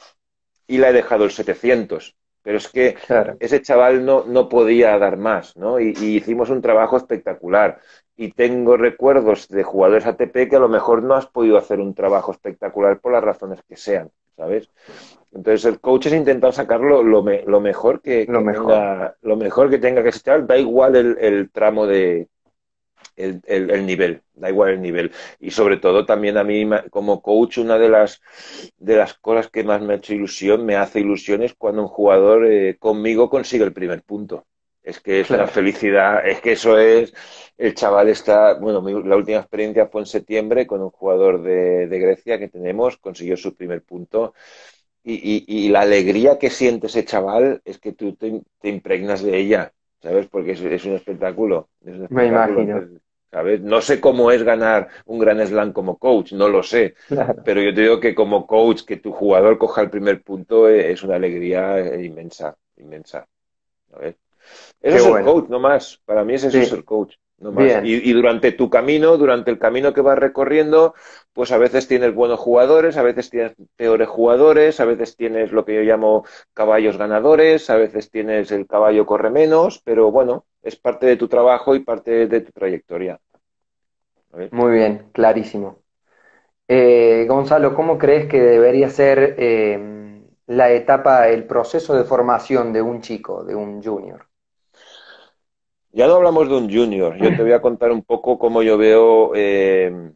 y la he dejado el 700. Pero es que ese chaval no, no podía dar más, ¿no? Y, hicimos un trabajo espectacular. Y tengo recuerdos de jugadores ATP que a lo mejor no has podido hacer un trabajo espectacular por las razones que sean, ¿sabes? Entonces el coach es intentar sacarlo lo, lo mejor que, lo, mejor. Tenga, lo mejor que tenga que echar, da igual el tramo de, el, nivel, da igual el nivel. Y sobre todo también a mí como coach una de las, de las cosas que más me ha hecho ilusión, me hace ilusión es cuando un jugador eh, conmigo consigue el primer punto. Es que es una felicidad, es que eso es, el chaval está, bueno, la última experiencia fue en septiembre con un jugador de, Grecia que tenemos, consiguió su primer punto. Y, la alegría que siente ese chaval es que tú te, impregnas de ella, ¿sabes? Porque es, un espectáculo. Me imagino. ¿Sabes? No sé cómo es ganar un gran slam como coach, no lo sé. Pero yo te digo que como coach, que tu jugador coja el primer punto eh, es una alegría inmensa, inmensa. Eso es el coach, no más. Para mí ese es el coach. No más. Y, durante tu camino, durante el camino que vas recorriendo, pues a veces tienes buenos jugadores, a veces tienes peores jugadores, a veces tienes lo que yo llamo caballos ganadores, a veces tienes el caballo corre menos, pero bueno, es parte de tu trabajo y parte de tu trayectoria. Muy bien, clarísimo. Eh, Gonzalo, ¿cómo crees que debería ser eh, la etapa, el proceso de formación de un chico, de un junior? Ya no hablamos de un junior. Yo te voy a contar un poco cómo yo veo, eh,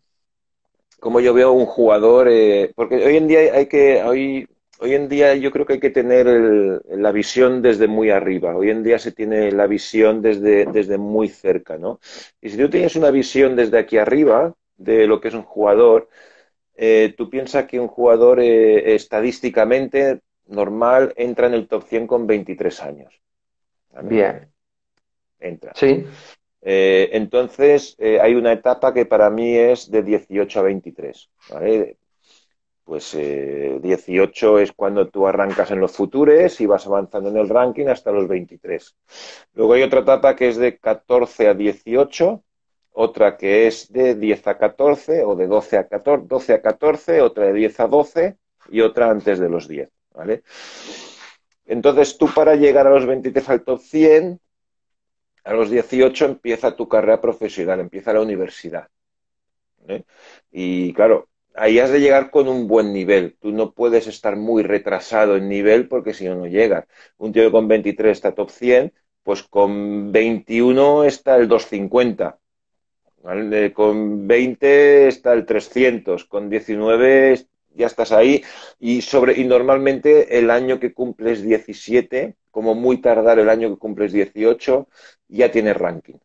cómo yo veo un jugador, porque hoy en día hay que, hoy, hoy en día yo creo que hay que tener la visión desde muy arriba. Hoy en día se tiene la visión desde, desde muy cerca, ¿no? Y si tú tienes una visión desde aquí arriba de lo que es un jugador, eh, tú piensas que un jugador estadísticamente normal entra en el top 100 con 23 años. Bien entra. Sí. Eh, entonces, eh, hay una etapa que para mí es de 18 a 23. Pues 18 eh, es cuando tú arrancas en los futures y vas avanzando en el ranking hasta los 23. Luego hay otra etapa que es de 14 a 18, otra que es de 10 a 14 o de 12 a 14, 12 a 14, otra de 10 a 12 y otra antes de los 10. ¿vale? Entonces, tú para llegar a los 23 al top 100 a los 18 empieza tu carrera profesional, empieza la universidad. ¿eh? Y claro, ahí has de llegar con un buen nivel. Tú no puedes estar muy retrasado en nivel porque si no, no llegas. Un tío con 23 está top 100, pues con 21 está el 250. Con 20 está el 300, con 19 ya estás ahí y sobre y normalmente el año que cumples 17, como muy tardar el año que cumples 18, ya tienes ranking.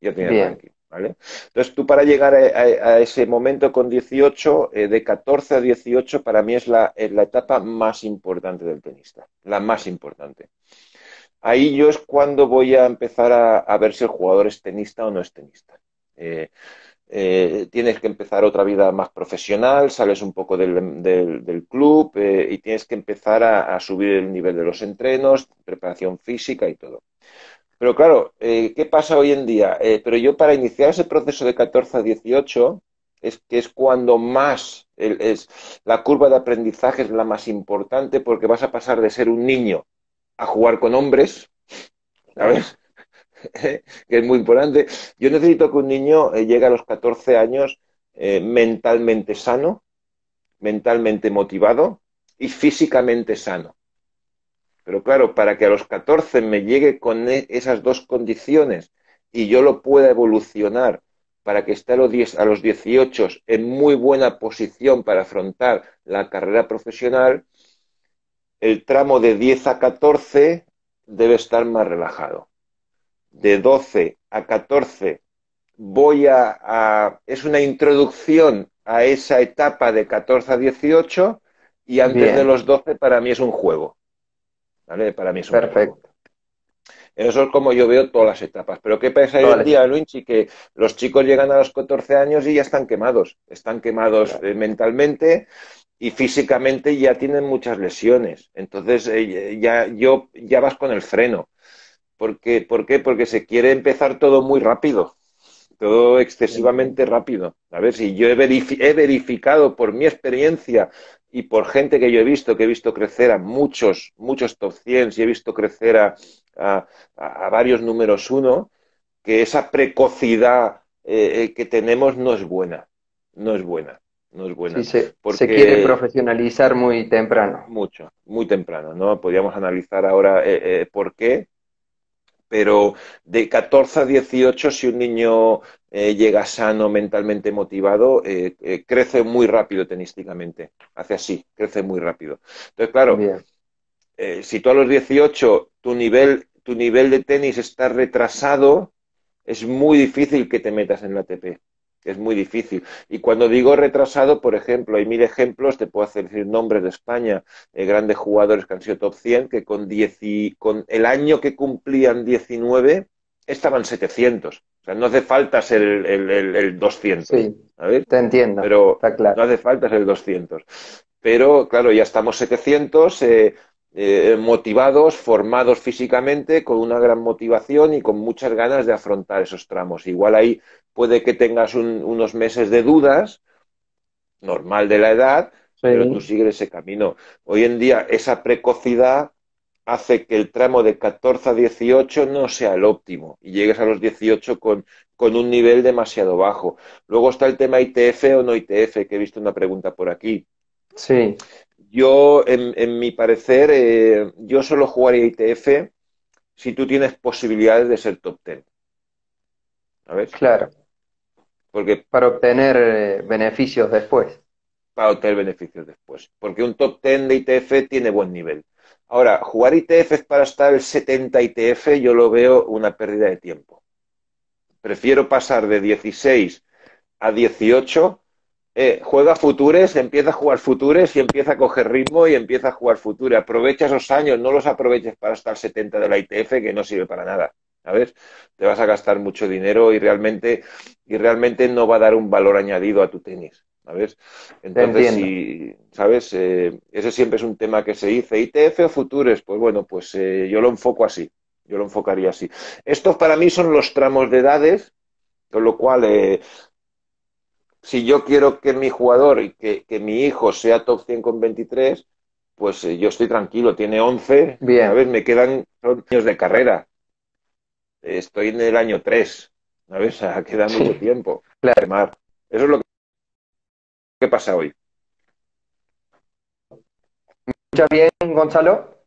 Ya tienes ranking. ¿Vale? Entonces, tú para llegar a, ese momento con 18, eh, de 14 a 18, para mí es la, etapa más importante del tenista, la más importante. Ahí yo es cuando voy a empezar a, ver si el jugador es tenista o no es tenista. Eh, eh, tienes que empezar otra vida más profesional, sales un poco del, club y tienes que empezar a, a subir el nivel de los entrenos, preparación física y todo. Pero claro, eh, ¿qué pasa hoy en día? Eh, pero yo para iniciar ese proceso de 14 a 18, es que es cuando más es, la curva de aprendizaje es la más importante porque vas a pasar de ser un niño a jugar con hombres, ¿sabes? que es muy importante. Yo necesito que un niño eh, llegue a los 14 años mentalmente sano, mentalmente motivado y físicamente sano. Pero claro, para que a los 14 me llegue con e, esas dos condiciones y yo lo pueda evolucionar para que esté a los, 10, a los 18 en muy buena posición para afrontar la carrera profesional, el tramo de 10 a 14 debe estar más relajado. De 12 a 14 voy a, es una introducción a esa etapa de 14 a 18 y antes de los 12 para mí es un juego. Para mí es Perfecto. Eso es como yo veo todas las etapas. Pero ¿qué pasa hoy en día, Luigi? Que los chicos llegan a los 14 años y ya están quemados. Están quemados eh, mentalmente y físicamente ya tienen muchas lesiones. Entonces, eh, ya, yo, ya vas con el freno. Porque, ¿Por qué? Porque se quiere empezar todo muy rápido. Todo excesivamente rápido. A ver, si yo he, he verificado por mi experiencia y por gente que yo he visto, que he visto crecer a muchos, muchos top 100 y he visto crecer a, a, varios números uno, que esa precocidad eh, eh, que tenemos no es buena, no es buena, no es buena. se, quiere profesionalizar muy temprano. Mucho, muy temprano, ¿no? Podríamos analizar ahora eh, por qué, pero de 14 a 18, si un niño eh, llega sano, mentalmente motivado, eh, eh, crece muy rápido tenísticamente. Hace así, crece muy rápido. Entonces, claro, si tú a los 18 tu nivel, tu nivel de tenis está retrasado, es muy difícil que te metas en la ATP. Es muy difícil. Y cuando digo retrasado, por ejemplo, hay mil ejemplos, te puedo hacer decir nombres de España, eh, grandes jugadores que han sido top 100, que con, con el año que cumplían 19 estaban 700. O sea, no hace falta ser el, el, 200. Sí, te entiendo. Pero no hace falta ser el 200. Pero, claro, ya estamos 700, eh, eh, motivados, formados físicamente, con una gran motivación y con muchas ganas de afrontar esos tramos. Igual ahí puede que tengas unos meses de dudas, normal de la edad, pero tú sigues ese camino. Hoy en día esa precocidad hace que el tramo de 14 a 18 no sea el óptimo y llegues a los 18 con, con un nivel demasiado bajo. Luego está el tema ITF o no ITF, que he visto una pregunta por aquí. Sí. Yo, en, mi parecer, eh, yo solo jugaría ITF si tú tienes posibilidades de ser top 10. ¿Sabes? Claro. Porque, para obtener eh, beneficios después. Para obtener beneficios después. Porque un top 10 de ITF tiene buen nivel. Ahora, jugar ITF para estar el 70 ITF yo lo veo una pérdida de tiempo. Prefiero pasar de 16 a 18 eh, juega futures, empieza a jugar futures y empieza a coger ritmo y empieza a jugar futures. Aprovecha esos años, no los aproveches para estar 70 de la ITF, que no sirve para nada. ¿Sabes? Te vas a gastar mucho dinero y realmente, y realmente no va a dar un valor añadido a tu tenis. ¿Sabes? Entonces, si, ¿sabes? Eh, ese siempre es un tema que se dice. ¿ITF o futures? Pues bueno, pues eh, yo lo enfoco así. Yo lo enfocaría así. Estos para mí son los tramos de edades, con lo cual si yo quiero que mi jugador y que, mi hijo sea top 100 con 23, pues eh, yo estoy tranquilo, tiene 11, Bien. a ver, me quedan años de carrera. Estoy en el año 3, ¿sabes? Queda mucho tiempo. Claro. Eso es lo que pasa hoy. ¿Me bien, Gonzalo?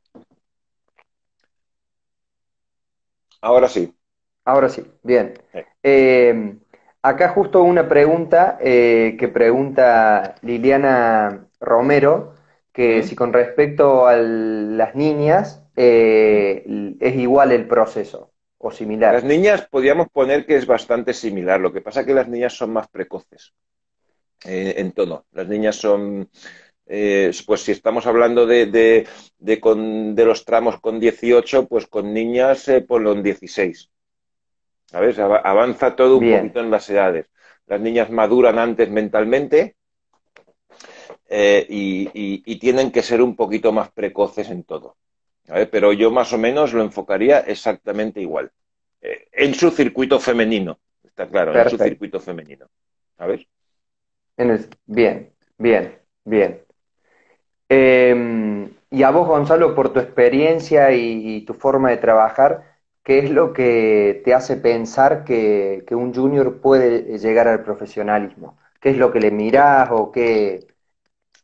Ahora sí. Ahora sí, bien. Eh, Acá justo una pregunta eh, que pregunta Liliana Romero, que si con respecto a las niñas eh, es igual el proceso o similar. Las niñas podríamos poner que es bastante similar, lo que pasa es que las niñas son más precoces eh, en tono. Las niñas son, pues si estamos hablando de, de, los tramos con 18, pues con niñas ponlo en 16 ¿Sabes? Avanza todo un poquito en las edades. Las niñas maduran antes mentalmente eh, y, tienen que ser un poquito más precoces en todo. Pero yo más o menos lo enfocaría exactamente igual. Eh, en su circuito femenino, está claro, en su circuito femenino. ¿Sabes? Bien, bien, bien. Em, y a vos, Gonzalo, por tu experiencia y tu forma de trabajar, ¿Qué es lo que te hace pensar que, un junior puede llegar al profesionalismo? ¿Qué es lo que le mirás o qué?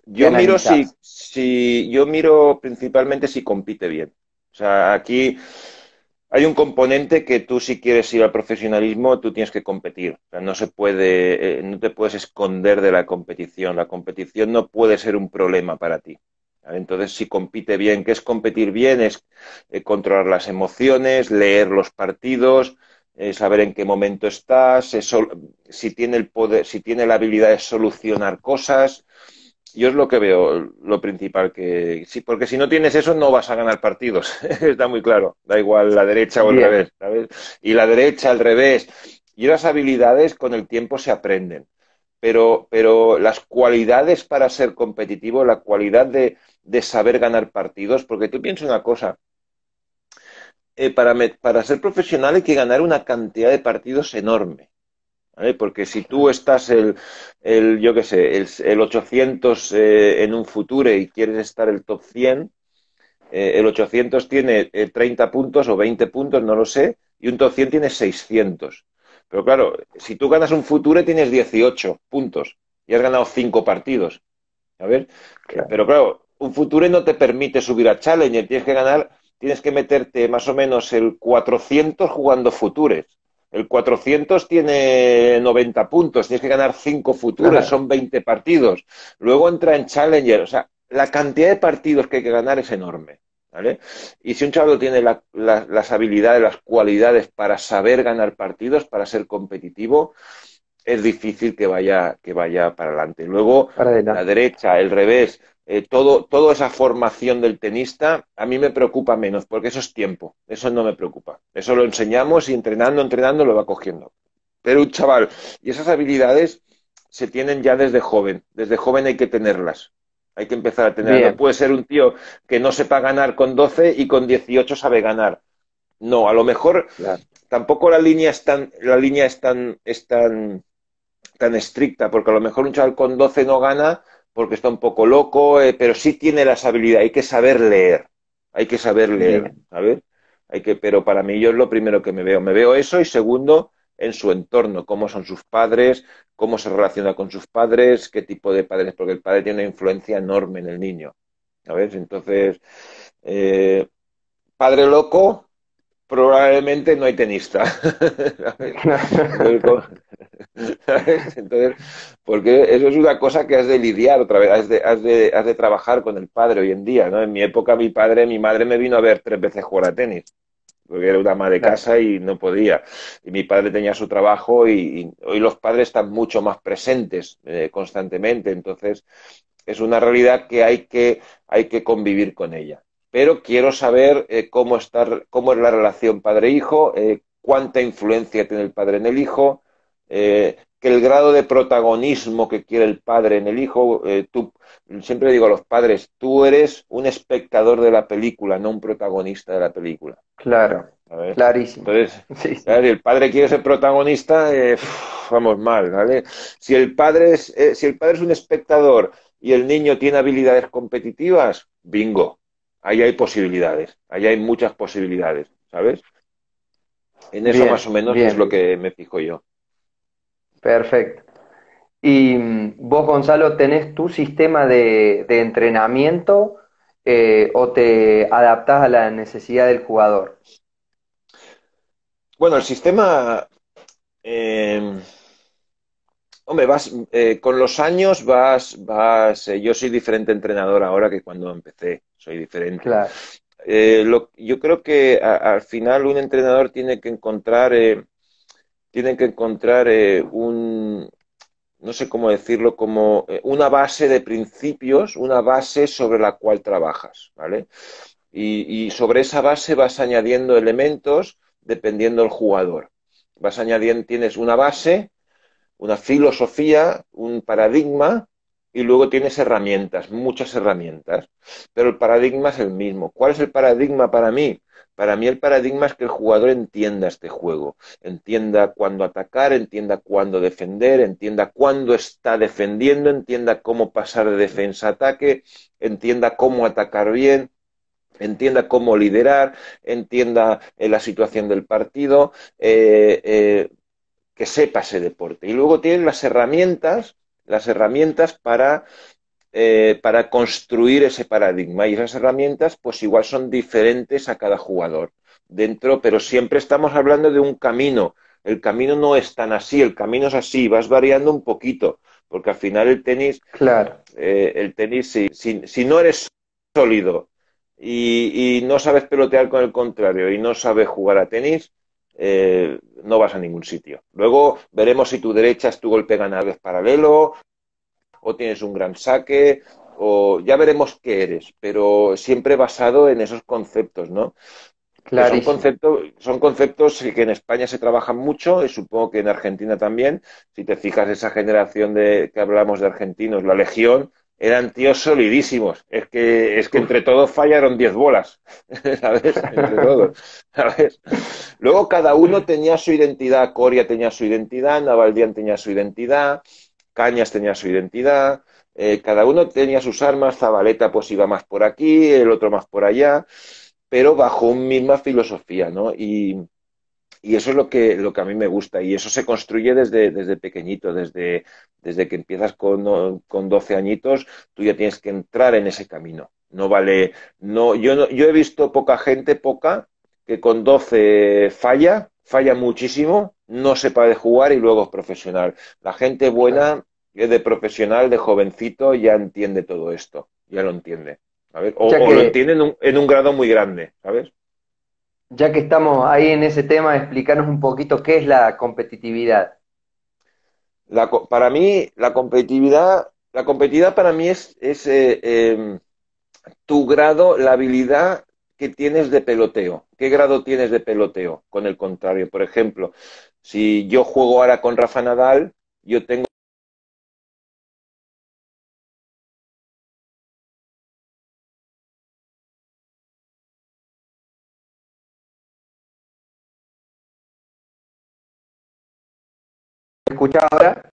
Yo miro si, si, yo miro principalmente si compite bien. O sea, aquí hay un componente que tú si quieres ir al profesionalismo, tú tienes que competir. O sea, no se puede, eh, no te puedes esconder de la competición. La competición no puede ser un problema para ti. Entonces, si compite bien, ¿qué es competir bien? Es eh, controlar las emociones, leer los partidos, eh, saber en qué momento estás, si tiene el poder, si tiene la habilidad de solucionar cosas. Yo es lo que veo, lo principal que sí, porque si no tienes eso no vas a ganar partidos, está muy claro. Da igual la derecha o el revés, ¿sabes? Y la derecha al revés. Y las habilidades con el tiempo se aprenden pero, pero las cualidades para ser competitivo, la cualidad de, saber ganar partidos, porque tú piensas una cosa, eh, para, para, ser profesional hay que ganar una cantidad de partidos enorme. Porque si tú estás el, el yo qué sé, el, 800 eh, en un futuro y quieres estar el top 100, eh, el 800 tiene 30 puntos o 20 puntos, no lo sé, y un top 100 tiene 600. Pero claro, si tú ganas un Future tienes 18 puntos y has ganado 5 partidos. A ver, pero claro, un Future no te permite subir a Challenger, tienes que ganar, tienes que meterte más o menos el 400 jugando Futures. El 400 tiene 90 puntos, tienes que ganar 5 Futures, son 20 partidos. Luego entra en Challenger, o sea, la cantidad de partidos que hay que ganar es enorme. ¿vale? Y si un chaval tiene las habilidades, las cualidades para saber ganar partidos, para ser competitivo, es difícil que vaya, que vaya para adelante. Luego, la derecha, el revés, eh, todo, toda esa formación del tenista, a mí me preocupa menos, porque eso es tiempo, eso no me preocupa. Eso lo enseñamos y entrenando, entrenando lo va cogiendo. Pero un chaval, y esas habilidades se tienen ya desde joven, desde joven hay que tenerlas. Hay que empezar a tenerlas. puede ser un tío que no sepa ganar con 12 y con 18 sabe ganar. No, a lo mejor tampoco la línea es tan, la línea es tan, es tan, tan estricta, porque a lo mejor un chaval con 12 no gana porque está un poco loco, eh, pero sí tiene las habilidades, hay que saber leer, hay que saber leer, ¿sabes? Hay que, pero para mí yo es lo primero que me veo, me veo eso y segundo, en su entorno, cómo son sus padres, cómo se relaciona con sus padres, qué tipo de padres, porque el padre tiene una influencia enorme en el niño, ¿sabes? Entonces, eh, padre loco, probablemente no hay tenista. Entonces, porque eso es una cosa que has de lidiar otra vez, has de, has, de, has de trabajar con el padre hoy en día, ¿no? En mi época mi padre, mi madre me vino a ver tres veces jugar a tenis, porque era una ama de casa y no podía. Y mi padre tenía su trabajo y, hoy los padres están mucho más presentes eh, constantemente, entonces es una realidad que hay que, hay que convivir con ella pero quiero saber eh, cómo, estar, cómo es la relación padre-hijo, eh, cuánta influencia tiene el padre en el hijo, eh, que el grado de protagonismo que quiere el padre en el hijo, tú, siempre digo a los padres, tú eres un espectador de la película, no un protagonista de la película. Claro, clarísimo. Entonces, si el padre quiere ser protagonista, vamos mal, ¿vale? Si el padre es, si el padre es un espectador y el niño tiene habilidades competitivas, bingo, ahí hay posibilidades, ahí hay muchas posibilidades, ¿sabes? En eso más o menos es lo que me fijo yo. Perfecto. Y mm, vos, Gonzalo, ¿tenés tu sistema de, entrenamiento eh, o te adaptás a la necesidad del jugador? Bueno, el sistema, eh, hombre, vas, eh, con los años vas, vas, yo soy diferente entrenador ahora que cuando empecé soy diferente. Eh, yo creo que al final un entrenador tiene que encontrar, eh, tiene que encontrar eh, un, no sé cómo decirlo, como una base de principios, una base sobre la cual trabajas, ¿vale? Y, y sobre esa base vas añadiendo elementos dependiendo del jugador. Vas añadiendo, tienes una base, una filosofía, un paradigma y luego tienes herramientas, muchas herramientas, pero el paradigma es el mismo. ¿Cuál es el paradigma para mí? Para mí el paradigma es que el jugador entienda este juego, entienda cuándo atacar, entienda cuándo defender, entienda cuándo está defendiendo, entienda cómo pasar de defensa a ataque, entienda cómo atacar bien, entienda cómo liderar, entienda eh, la situación del partido, eh, eh, que sepa ese deporte. Y luego tiene las herramientas las herramientas para, eh, para construir ese paradigma. Y esas herramientas, pues igual son diferentes a cada jugador dentro, pero siempre estamos hablando de un camino. El camino no es tan así, el camino es así, vas variando un poquito, porque al final el tenis, claro. Eh, el tenis, si, si, no eres sólido y, y, no sabes pelotear con el contrario y no sabes jugar a tenis, eh, no vas a ningún sitio. Luego veremos si tu derecha es tu golpe ganador es paralelo, o tienes un gran saque, o ya veremos qué eres, pero siempre basado en esos conceptos, ¿no? Son conceptos, son conceptos que en España se trabajan mucho y supongo que en Argentina también. Si te fijas, esa generación de que hablamos de argentinos, la Legión, eran tíos solidísimos. Es que, es que entre todos fallaron 10 bolas, ¿sabes? Entre todos, ¿sabes? Luego cada uno tenía su identidad. Coria tenía su identidad, Navaldian tenía su identidad, Cañas tenía su identidad, eh, cada uno tenía sus armas, Zabaleta pues iba más por aquí, el otro más por allá, pero bajo una misma filosofía, ¿no? Y, y eso es lo que, lo que a mí me gusta y eso se construye desde, desde pequeñito, desde, desde que empiezas con, con 12 añitos, tú ya tienes que entrar en ese camino. No vale, no, yo, no, yo he visto poca gente, poca, que con 12 falla, falla muchísimo, no sepa de jugar y luego es profesional. La gente buena, de profesional, de jovencito, ya entiende todo esto, ya lo entiende. O, lo tienen en un grado muy grande, ¿sabes? Ya que estamos ahí en ese tema, explicarnos un poquito qué es la competitividad. para mí, la competitividad, la competitividad para mí es, es eh, em, tu grado, la habilidad que tienes de peloteo. ¿Qué grado tienes de peloteo? Con el contrario, por ejemplo, si yo juego ahora con Rafa Nadal, yo tengo ahora?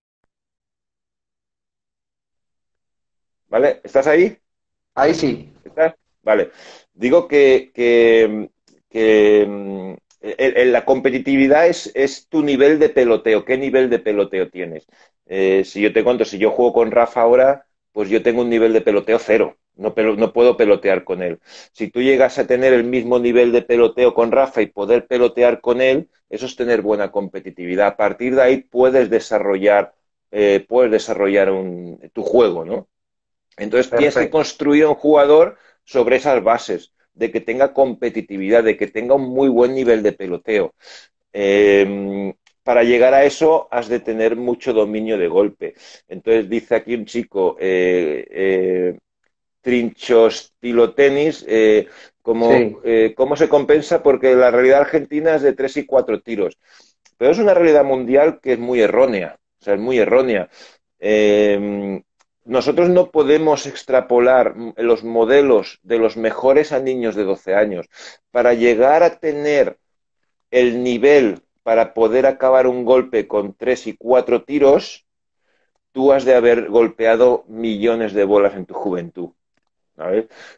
¿Vale? ¿Estás ahí? Ahí sí. ¿Estás? Vale. Digo que, que, mm, la competitividad es, es, tu nivel de peloteo. ¿Qué nivel de peloteo tienes? Eh, si yo te cuento, si yo juego con Rafa ahora, pues yo tengo un nivel de peloteo cero. No, no, puedo pelotear con él. Si tú llegas a tener el mismo nivel de peloteo con Rafa y poder pelotear con él, eso es tener buena competitividad. A partir de ahí puedes desarrollar, eh, puedes desarrollar tu juego, ¿no? Entonces tienes que construir un jugador sobre esas bases, de que tenga competitividad, de que tenga un muy buen nivel de peloteo. Em, para llegar a eso has de tener mucho dominio de golpe. Entonces dice aquí un chico, eh, eh, trinchos estilo tenis, eh, como, cómo se compensa, porque la realidad argentina es de tres y cuatro tiros. Pero es una realidad mundial que es muy errónea, o sea, es muy errónea. Em, nosotros no podemos extrapolar los modelos de los mejores a niños de 12 años. Para llegar a tener el nivel para poder acabar un golpe con tres y cuatro tiros, tú has de haber golpeado millones de bolas en tu juventud.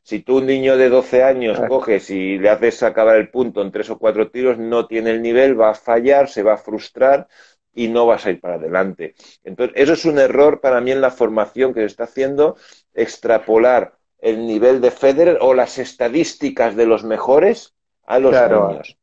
Si tú un niño de 12 años coges y le haces acabar el punto en tres o cuatro tiros, no tiene el nivel, va a fallar, se va a frustrar y no vas a ir para adelante. Entonces, eso es un error para mí en la formación que se está haciendo, extrapolar el nivel de Federer o las estadísticas de los mejores a los niños.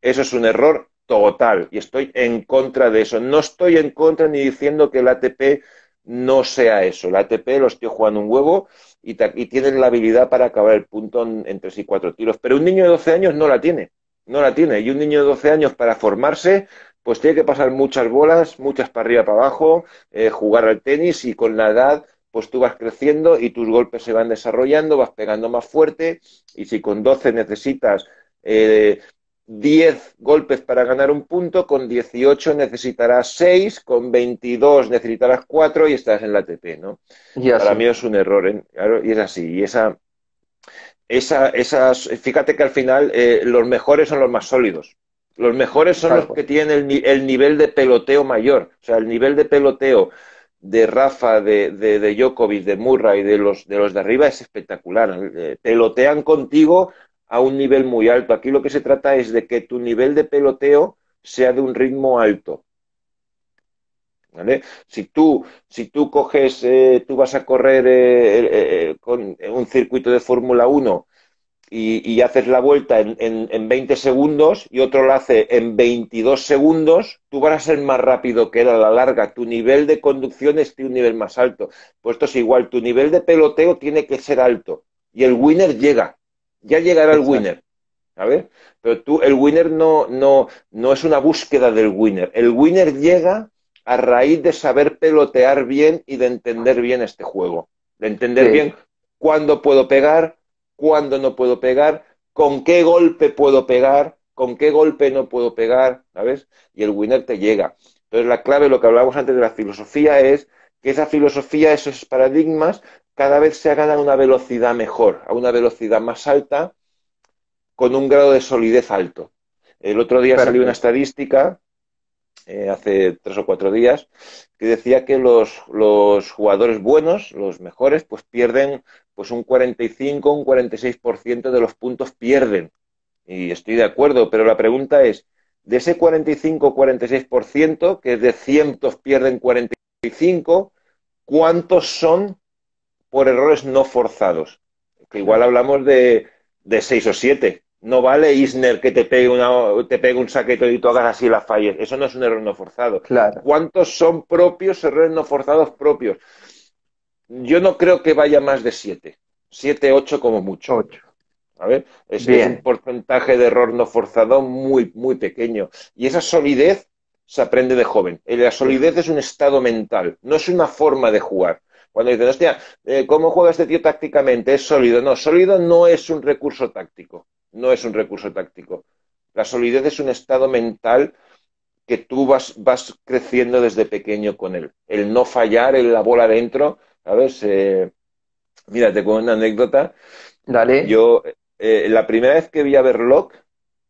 Eso es un error total y estoy en contra de eso. No estoy en contra ni diciendo que el ATP no sea eso. El ATP lo estoy jugando un huevo y, tienen la habilidad para acabar el punto en, en, tres y cuatro tiros. Pero un niño de 12 años no la tiene. No la tiene. Y un niño de 12 años para formarse pues tiene que pasar muchas bolas, muchas para arriba, para abajo, eh, jugar al tenis y con la edad pues tú vas creciendo y tus golpes se van desarrollando, vas pegando más fuerte y si con 12 necesitas eh, 10 golpes para ganar un punto, con 18 necesitarás 6, con 22 necesitarás 4 y estás en la ATP, ¿no? Para mí es un error, ¿eh? y es así. Y esa, esa, esas, fíjate que al final eh, los mejores son los más sólidos. Los mejores son los que tienen el, nivel de peloteo mayor. O sea, el nivel de peloteo de Rafa, de, de, de Djokovic, de Murray, de los, de los de arriba es espectacular. Eh, pelotean contigo a un nivel muy alto. Aquí lo que se trata es de que tu nivel de peloteo sea de un ritmo alto. ¿Vale? Si tú, si tú coges, eh, tú vas a correr eh, con un circuito de Fórmula 1 y, haces la vuelta en, en, 20 segundos y otro la hace en 22 segundos, tú vas a ser más rápido que él a la larga. Tu nivel de conducción es un nivel más alto. Pues esto es igual, tu nivel de peloteo tiene que ser alto. Y el winner llega. Ya llegará el winner. ¿Sabes? Pero tú, el winner no, no, no es una búsqueda del winner. El winner llega a raíz de saber pelotear bien y de entender bien este juego. De entender bien cuándo puedo pegar, cuándo no puedo pegar, con qué golpe puedo pegar, con qué golpe no puedo pegar, ¿sabes? Y el winner te llega. Entonces la clave, lo que hablábamos antes de la filosofía, es que esa filosofía, esos paradigmas, cada vez se hagan a una velocidad mejor, a una velocidad más alta, con un grado de solidez alto. El otro día salió una estadística, eh, hace tres o cuatro días, que decía que los, los jugadores buenos, los mejores, pues pierden pues un 45, un 46% de los puntos pierden. Y estoy de acuerdo, pero la pregunta es, de ese 45-46%, que es de cientos pierden 45, ¿cuántos son por errores no forzados? Que igual hablamos de, de 6 o 7. No vale Isner que te pegue, una, te pegue un saquete y tú hagas así la falles. Eso no es un error no forzado. Claro. ¿Cuántos son propios, errores no forzados propios? yo no creo que vaya más de siete. O 7, 8 como mucho. 8. A ver, es, un porcentaje de error no forzado muy, muy pequeño. Y esa solidez se aprende de joven. La solidez es un estado mental, no es una forma de jugar. Cuando dicen, hostia, eh, ¿cómo juega este tío tácticamente? Es sólido. No, sólido no es un recurso táctico. No es un recurso táctico. La solidez es un estado mental que tú vas, vas creciendo desde pequeño con él. El no fallar, en la bola dentro, ¿sabes? Eh, mira, te cuento una anécdota. Dale. Yo, eh, la primera vez que vi a Berloc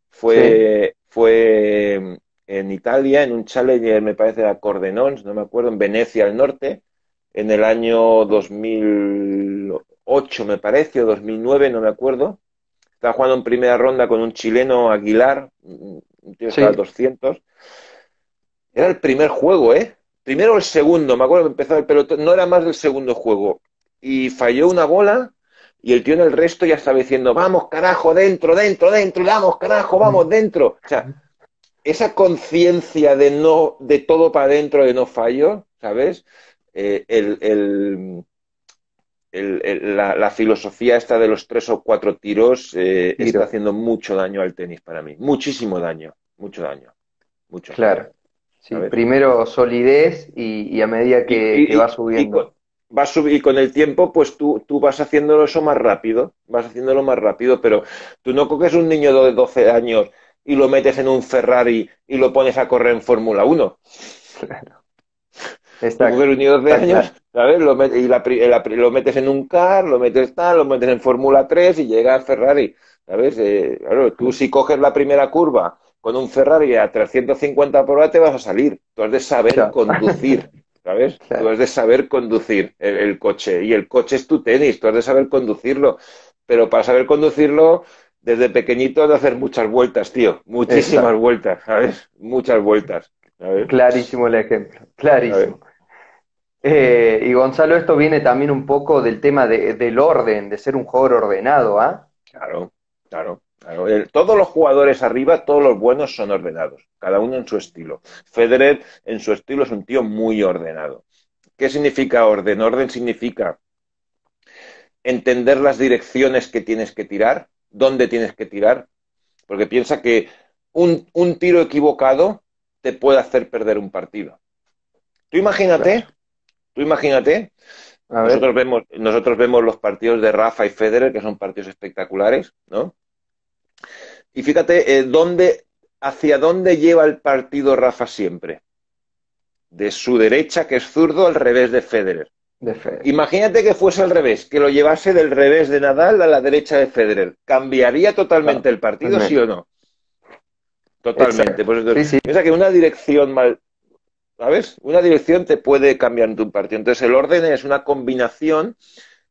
fue, fue en Italia, en un challenger, me parece, de Cordenons, no me acuerdo, en Venecia al norte, en el año 2008, me parece, o 2009, no me acuerdo. Estaba jugando en primera ronda con un chileno, Aguilar, un tío que 200. Era el primer juego, ¿eh? Primero el segundo, me acuerdo que empezó el pelotón, no era más del segundo juego. Y falló una bola y el tío en el resto ya estaba diciendo, vamos, carajo, dentro, dentro, dentro, vamos, carajo, vamos, dentro. O sea, esa conciencia de no, de todo para adentro, de no fallo, ¿sabes? Eh, el, la, filosofía esta de los tres o cuatro tiros eh, está haciendo mucho daño al tenis para mí. Muchísimo daño, mucho daño. Mucho. Claro. primero solidez y, a medida que, va subiendo. Y con, subir, y con el tiempo, pues tú, tú vas haciéndolo eso más rápido, vas haciéndolo más rápido, pero tú no coges un niño de 12 años y lo metes en un Ferrari y lo pones a correr en Fórmula 1. Claro. Está, un de años, ¿sabes? Lo, y lo metes en un car, lo metes tal, lo metes en Fórmula 3 y llega al Ferrari, ¿sabes? Eh, claro, tú si coges la primera curva con un Ferrari a 350 por hora te vas a salir. Tú has de saber conducir, ¿sabes? Tú has de saber conducir el, coche. Y el coche es tu tenis, tú has de saber conducirlo. Pero para saber conducirlo, desde pequeñito de hacer muchas vueltas, tío. Muchísimas vueltas, ¿sabes? Muchas vueltas. Clarísimo el ejemplo, clarísimo. Eh, y Gonzalo, esto viene también un poco del tema del orden, de ser un jugador ordenado, ¿ah? Claro, claro. todos los jugadores arriba, todos los buenos son ordenados, cada uno en su estilo. Federer en su estilo es un tío muy ordenado. ¿Qué significa orden? Orden significa entender las direcciones que tienes que tirar, dónde tienes que tirar, porque piensa que un, un tiro equivocado te puede hacer perder un partido. Tú imagínate, tú imagínate, nosotros vemos, nosotros vemos los partidos de Rafa y Federer, que son partidos espectaculares, ¿no? Y fíjate, eh, ¿dónde, ¿hacia dónde lleva el partido Rafa siempre? De su derecha, que es zurdo, al revés de Federer. Imagínate que fuese al revés, que lo llevase del revés de Nadal a la derecha de Federer. ¿Cambiaría totalmente el partido, sí o no? Totalmente. Pues Piensa que una dirección mal, ¿sabes? Una dirección te puede cambiar en tu partido. Entonces el orden es una combinación,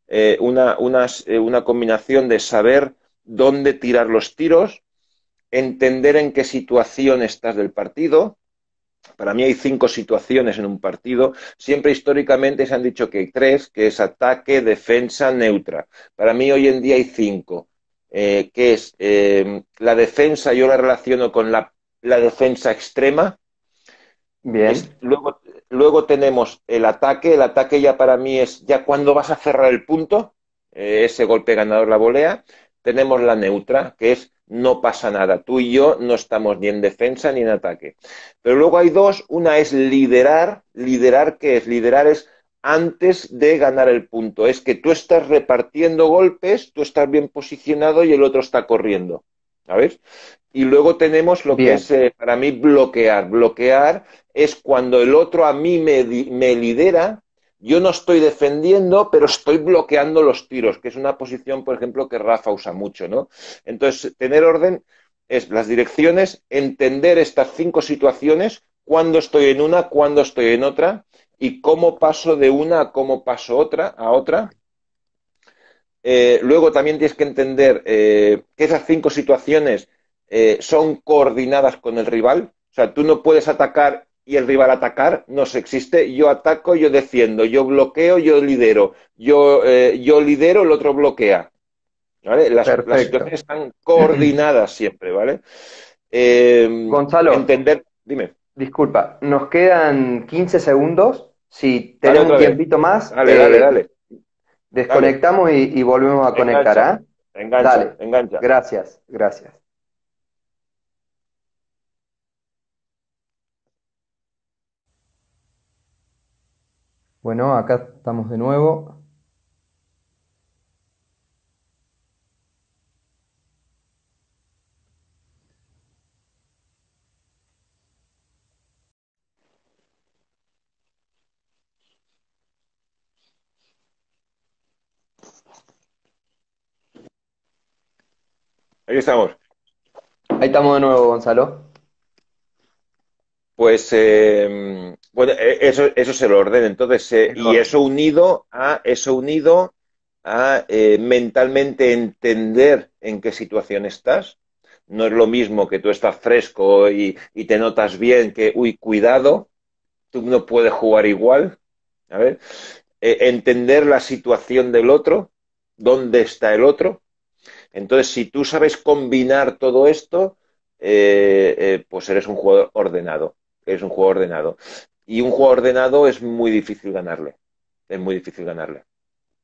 eh, una, eh, una combinación de saber dónde tirar los tiros, entender en qué situación estás del partido. Para mí hay cinco situaciones en un partido. Siempre históricamente se han dicho que hay tres, que es ataque, defensa, neutra. Para mí hoy en día hay cinco. Eh, que es eh, la defensa, yo la relaciono con la, defensa extrema. Bien. luego, luego tenemos el ataque. El ataque ya para mí es ya cuando vas a cerrar el punto, eh, ese golpe ganador la volea. Tenemos la neutra, que es no pasa nada. Tú y yo no estamos ni en defensa ni en ataque. Pero luego hay dos. Una es liderar. Liderar, ¿qué es? Liderar es antes de ganar el punto. Es que tú estás repartiendo golpes, tú estás bien posicionado y el otro está corriendo. ¿Sabes? Y luego tenemos lo que es eh, para mí bloquear. Bloquear es cuando el otro a mí me, me lidera, yo no estoy defendiendo, pero estoy bloqueando los tiros, que es una posición, por ejemplo, que Rafa usa mucho, ¿no? Entonces, tener orden es las direcciones, entender estas cinco situaciones, cuándo estoy en una, cuándo estoy en otra, y cómo paso de una a cómo paso otra, a otra. Eh, luego también tienes que entender eh, que esas cinco situaciones eh, son coordinadas con el rival. O sea, tú no puedes atacar y el rival atacar, no se existe. Yo ataco, yo defiendo, yo bloqueo, yo lidero. Yo, yo lidero, el otro bloquea. ¿Vale? Las, situaciones están coordinadas siempre, ¿vale? Gonzalo. Entender. Dime. Disculpa, nos quedan 15 segundos. Si tenemos un tiempito más. Dale, dale, eh, dale. Desconectamos y, volvemos a conectar, ¿ah? Engancha, Dale. engancha. Gracias, gracias. Bueno, acá estamos de nuevo. Ahí estamos. Ahí estamos de nuevo, Gonzalo. Pues eh, bueno, eh, eso, eso es el orden. Entonces, eh, y eso unido a eso unido a mentalmente entender en qué situación estás. No es lo mismo que tú estás fresco y, y te notas bien que, uy, cuidado, tú no puedes jugar igual. A ver, entender la situación del otro, dónde está el otro, entonces, si tú sabes combinar todo esto, eh, eh, pues eres un jugador ordenado. Eres un juego ordenado. Y un juego ordenado es muy difícil ganarle. Es muy difícil ganarle.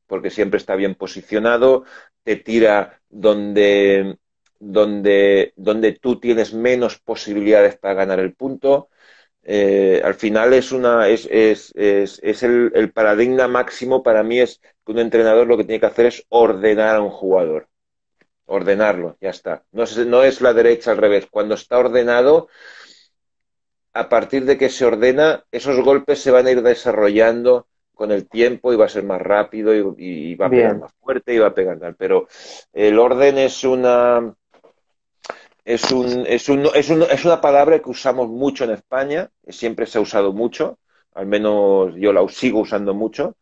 Porque siempre está bien posicionado, te tira donde, donde, donde tú tienes menos posibilidades para ganar el punto. Eh, al final es una es, es, es, es el, el, paradigma máximo para mí es que un entrenador lo que tiene que hacer es ordenar a un jugador ordenarlo, ya está. No es, no es la derecha al revés. Cuando está ordenado, a partir de que se ordena, esos golpes se van a ir desarrollando con el tiempo y va a ser más rápido y, va a pegar más fuerte y va a pegar tal. Pero el orden es una es un, es, un, es, un, es una palabra que usamos mucho en España, siempre se ha usado mucho, al menos yo la sigo usando mucho,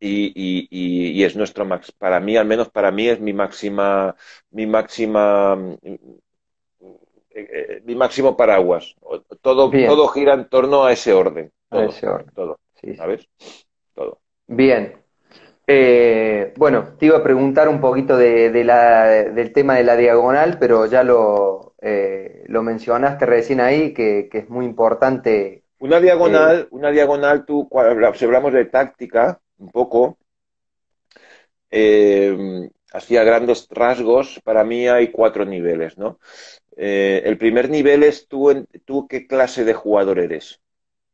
y, y, es nuestro max para mí al menos para mí es mi máxima mi máxima eh, eh, mi máximo paraguas. Todo todo gira en torno a ese orden. Todo, a ese orden. todo. Sabes todo. Bien. Eh, bueno te iba a preguntar un poquito de, la, del tema de la diagonal pero ya lo lo mencionaste recién ahí que, que es muy importante una diagonal una diagonal tú si hablamos de táctica un poco, eh, hacía grandes rasgos, para mí hay cuatro niveles, ¿no? Eh, el primer nivel es tú, tú qué clase de jugador eres.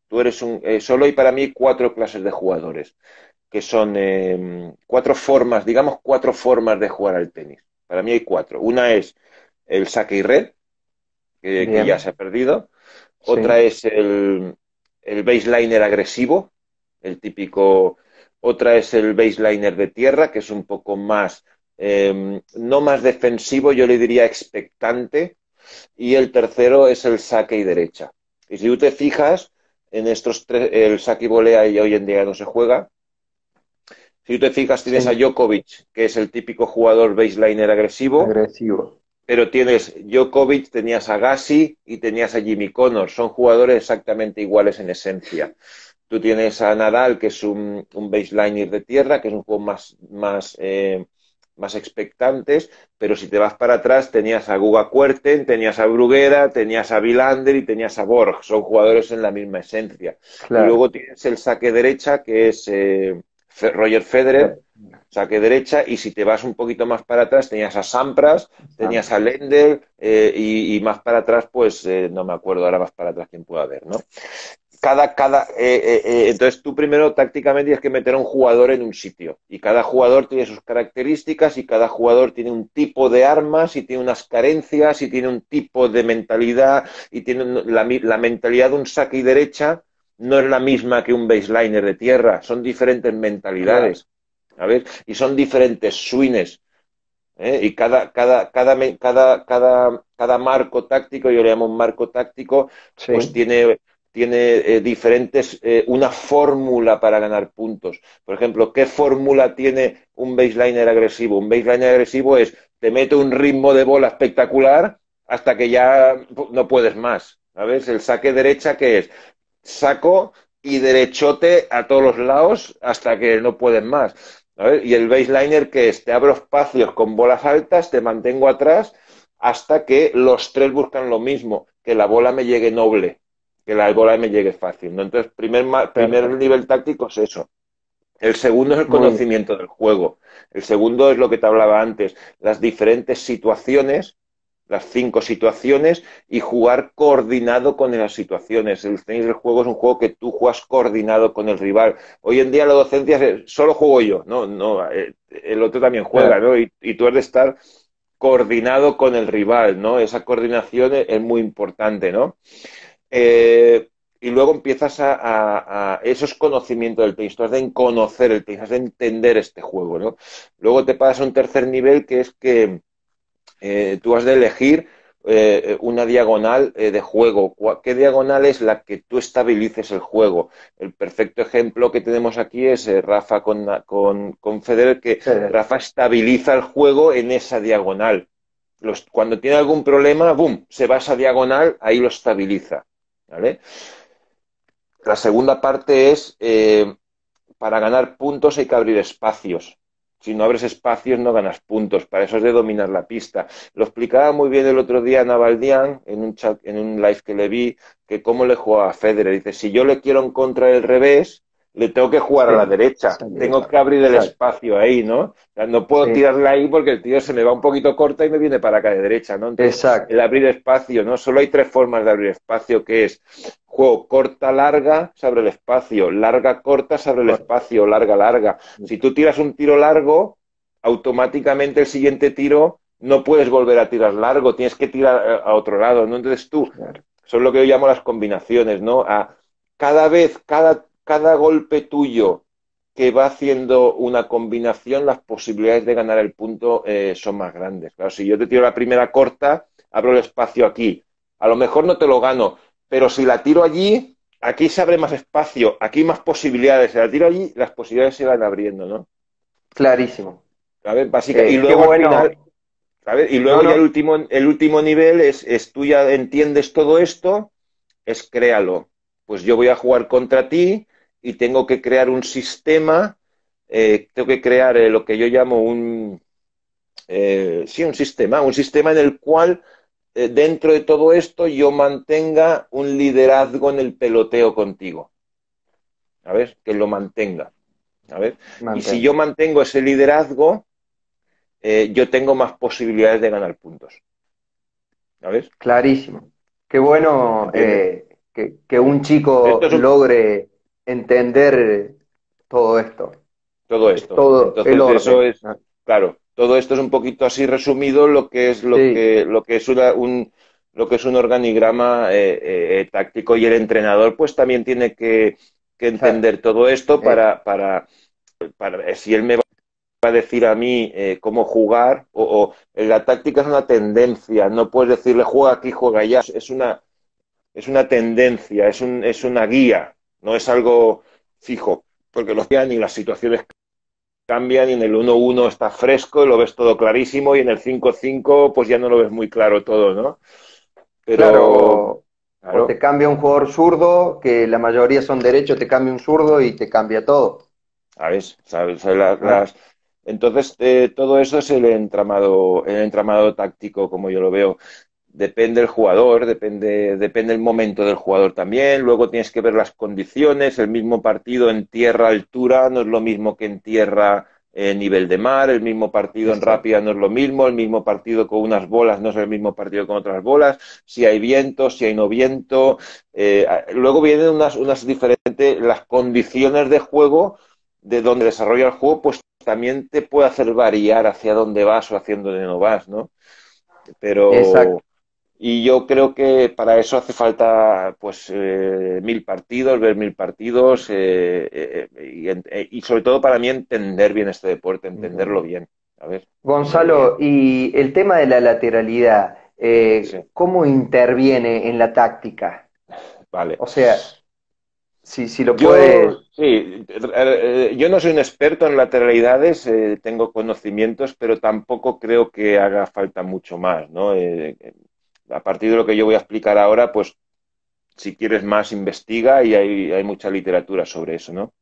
Tú eres un, eh, solo hay para mí cuatro clases de jugadores, que son cuatro formas, digamos cuatro formas de jugar al tenis. Para mí hay cuatro. Una es el saque y red, que, ya se ha perdido. Otra es el, el baseliner agresivo, el típico otra es el baseliner de tierra, que es un poco más, em, no más defensivo, yo le diría expectante. Y el tercero es el saque y derecha. Y si tú te fijas, en estos tres, el saque y volea y hoy en día no se juega. Si tú te fijas, tienes a Djokovic, que es el típico jugador baseliner agresivo. Agresivo. Pero tienes Djokovic, tenías a Gassi y tenías a Jimmy Connor. Son jugadores exactamente iguales en esencia. Tú tienes a Nadal, que es un, un baseliner de tierra, que es un juego más, más, eh, más expectantes, pero si te vas para atrás, tenías a Guga Kuerten, tenías a Bruguera, tenías a Vilander y tenías a Borg. Son jugadores en la misma esencia. Y luego tienes el saque derecha, que es eh, Roger Federer, saque derecha, y si te vas un poquito más para atrás, tenías a Sampras, tenías a Lendl, eh, y, y, más para atrás, pues no me acuerdo ahora más para atrás quién puede haber, ¿no? Cada, cada, eh, eh, eh, entonces tú primero tácticamente tienes que meter a un jugador en un sitio y cada jugador tiene sus características y cada jugador tiene un tipo de armas y tiene unas carencias y tiene un tipo de mentalidad y tiene la, la mentalidad de un saque y derecha no es la misma que un baseliner de tierra, son diferentes mentalidades, a ver, y son diferentes swings. Y cada, cada, cada, cada, cada, cada marco táctico, yo le llamo un marco táctico, pues tiene tiene eh, diferentes, eh, una fórmula para ganar puntos. Por ejemplo, ¿qué fórmula tiene un baseliner agresivo? Un baseliner agresivo es, te mete un ritmo de bola espectacular hasta que ya no puedes más. ¿Sabes? El saque derecha, que es? Saco y derechote a todos los lados hasta que no puedes más. Y el baseliner, que es? Te abro espacios con bolas altas, te mantengo atrás hasta que los tres buscan lo mismo, que la bola me llegue noble que la bola me llegue fácil. ¿no? Entonces, primer, primer nivel táctico es eso. El segundo es el conocimiento del juego. El segundo es lo que te hablaba antes, las diferentes situaciones, las cinco situaciones y jugar coordinado con esas situaciones. El tenis del juego es un juego que tú juegas coordinado con el rival. Hoy en día la docencia es, solo juego yo, no, no, eh, el otro también juega, ¿no? Y, y tú has de estar coordinado con el rival, ¿no? Esa coordinación es, muy importante, ¿no? Eh, y luego empiezas a, esos conocimientos del tenis, tú has de conocer el tenis, has de entender este juego, ¿no? Luego te pasas a un tercer nivel que es que eh, tú has de elegir eh, una diagonal eh, de juego. ¿Qué diagonal es la que tú estabilices el juego? El perfecto ejemplo que tenemos aquí es Rafa con, con, con, Federer, que Rafa estabiliza el juego en esa diagonal. cuando tiene algún problema, ¡boom!, se va a esa diagonal, ahí lo estabiliza. ¿Vale? La segunda parte es, eh, para ganar puntos hay que abrir espacios. Si no abres espacios no ganas puntos. Para eso es de dominar la pista. Lo explicaba muy bien el otro día Navaldian en un chat, en un live que le vi, que cómo le juega a Federer. Dice, si yo le quiero encontrar el revés, le tengo que jugar a la derecha. Tengo que abrir el espacio ahí, ¿no? no puedo tirarle ahí porque el tío se me va un poquito corta y me viene para acá de derecha, ¿no? Exacto. El abrir espacio, ¿no? Solo hay tres formas de abrir espacio, que es juego corta, larga, se abre el espacio, larga, corta, se abre el espacio, larga, larga. Si tú tiras un tiro largo, automáticamente el siguiente tiro no puedes volver a tirar largo, tienes que tirar a otro lado, ¿no? Entonces tú, son lo que yo llamo las combinaciones, ¿no? A cada vez, cada cada golpe tuyo que va haciendo una combinación, las posibilidades de ganar el punto eh, son más grandes. Claro, si yo te tiro la primera corta, abro el espacio aquí. A lo mejor no te lo gano, pero si la tiro allí, aquí se abre más espacio, aquí más posibilidades. Si la tiro allí, las posibilidades se van abriendo, ¿no? Clarísimo. Básicamente. y luego al final, Y luego ya el último, el último nivel es, es tú ya entiendes todo esto, es créalo. Pues yo voy a jugar contra ti, y tengo que crear un sistema, eh, tengo que crear eh, lo que yo llamo un, eh, sí, un sistema, un sistema en el cual dentro de todo esto yo mantenga un liderazgo en el peloteo contigo. A ver, que lo mantenga. A ver. Y si yo mantengo ese liderazgo, yo tengo más posibilidades de ganar puntos. a ver Clarísimo. Qué bueno que, que, un chico logre entender todo esto. Todo esto. Todo Entonces, eso es, claro, todo esto es un poquito así resumido lo que es lo que lo que es un lo que es un organigrama eh, eh, táctico y el entrenador pues también tiene que, entender todo esto para, para, para, si él me va a decir a mí eh, cómo jugar o, la táctica es una tendencia no puedes decirle juega aquí juega allá es una es una tendencia es un, es una guía no es algo fijo, porque los días ni las situaciones cambian y en el 1-1 está fresco y lo ves todo clarísimo y en el 5-5 pues ya no lo ves muy claro todo, ¿no? Pero... Claro, te cambia un jugador zurdo, que la mayoría son derechos, te cambia un zurdo y te cambia todo. ¿Sabes? ¿Sabes? Las, Entonces, eh, todo eso es el entramado, el entramado táctico, como yo lo veo depende el jugador, depende, depende el momento del jugador también. Luego tienes que ver las condiciones. El mismo partido en tierra altura no es lo mismo que en tierra eh, nivel de mar. El mismo partido en rápida no es lo mismo. El mismo partido con unas bolas no es el mismo partido con otras bolas. Si hay viento, si hay no viento. Eh, luego vienen unas, unas diferentes, las condiciones de juego de donde desarrolla el juego, pues también te puede hacer variar hacia dónde vas o hacia dónde no vas, ¿no? Pero, y yo creo que para eso hace falta pues eh, mil partidos, ver mil partidos eh, eh, y, sobre todo para mí entender bien este deporte, entenderlo bien. A ver. Gonzalo, y el tema de la lateralidad, ¿cómo interviene en la táctica? Vale. O sea, si, si lo puedes... Sí, yo no soy un experto en lateralidades, tengo conocimientos, pero tampoco creo que haga falta mucho más, ¿no? A partir de lo que yo voy a explicar ahora, pues si quieres más, investiga y hay, hay mucha literatura sobre eso, ¿no?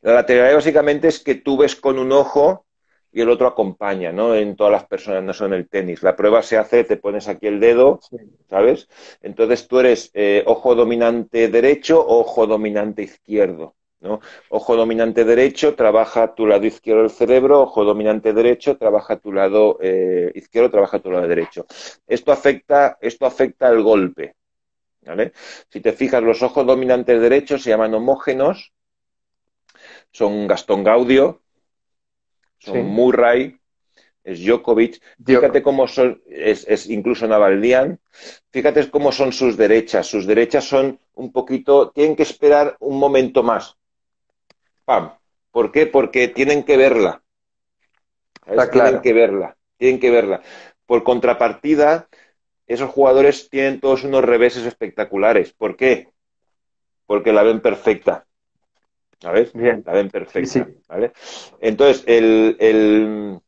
La lateralidad básicamente es que tú ves con un ojo y el otro acompaña, ¿no? En todas las personas, no son en el tenis. La prueba se hace, te pones aquí el dedo, ¿sabes? Entonces tú eres eh, ojo dominante derecho o ojo dominante izquierdo. ¿No? Ojo dominante derecho, trabaja tu lado izquierdo del cerebro, ojo dominante derecho, trabaja tu lado eh, izquierdo, trabaja tu lado derecho. Esto afecta, esto afecta al golpe. ¿vale? Si te fijas, los ojos dominantes derechos se llaman homógenos, son Gastón Gaudio, son Murray, es Djokovic. Fíjate cómo son, es, es, incluso Navaldian. Fíjate cómo son sus derechas. Sus derechas son un poquito, tienen que esperar un momento más. ¡Pam! ¿Por qué? Porque tienen que verla. Tienen que verla. Tienen que verla. Por contrapartida, esos jugadores tienen todos unos reveses espectaculares. ¿Por qué? Porque la ven perfecta. ¿Sabes? Bien. La ven perfecta. ¿vale? Entonces, el, el,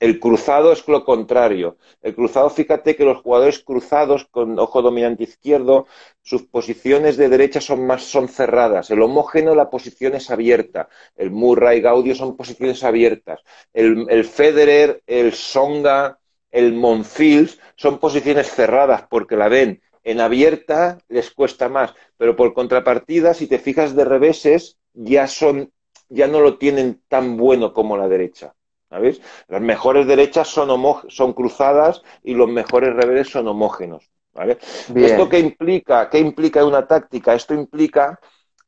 el, cruzado es lo contrario. El cruzado, fíjate que los jugadores cruzados con ojo dominante izquierdo, sus posiciones de derecha son más son cerradas. El homógeno, la posición es abierta. El Murray, Gaudio son posiciones abiertas. El, Federer, el Songa, el Monfils son posiciones cerradas porque la ven en abierta les cuesta más, pero por contrapartida, si te fijas de reveses, ya son, ya no lo tienen tan bueno como la derecha. Las mejores derechas son, son cruzadas y los mejores reveses son homógenos. ¿vale? ¿Esto qué implica? ¿Qué implica una táctica? Esto implica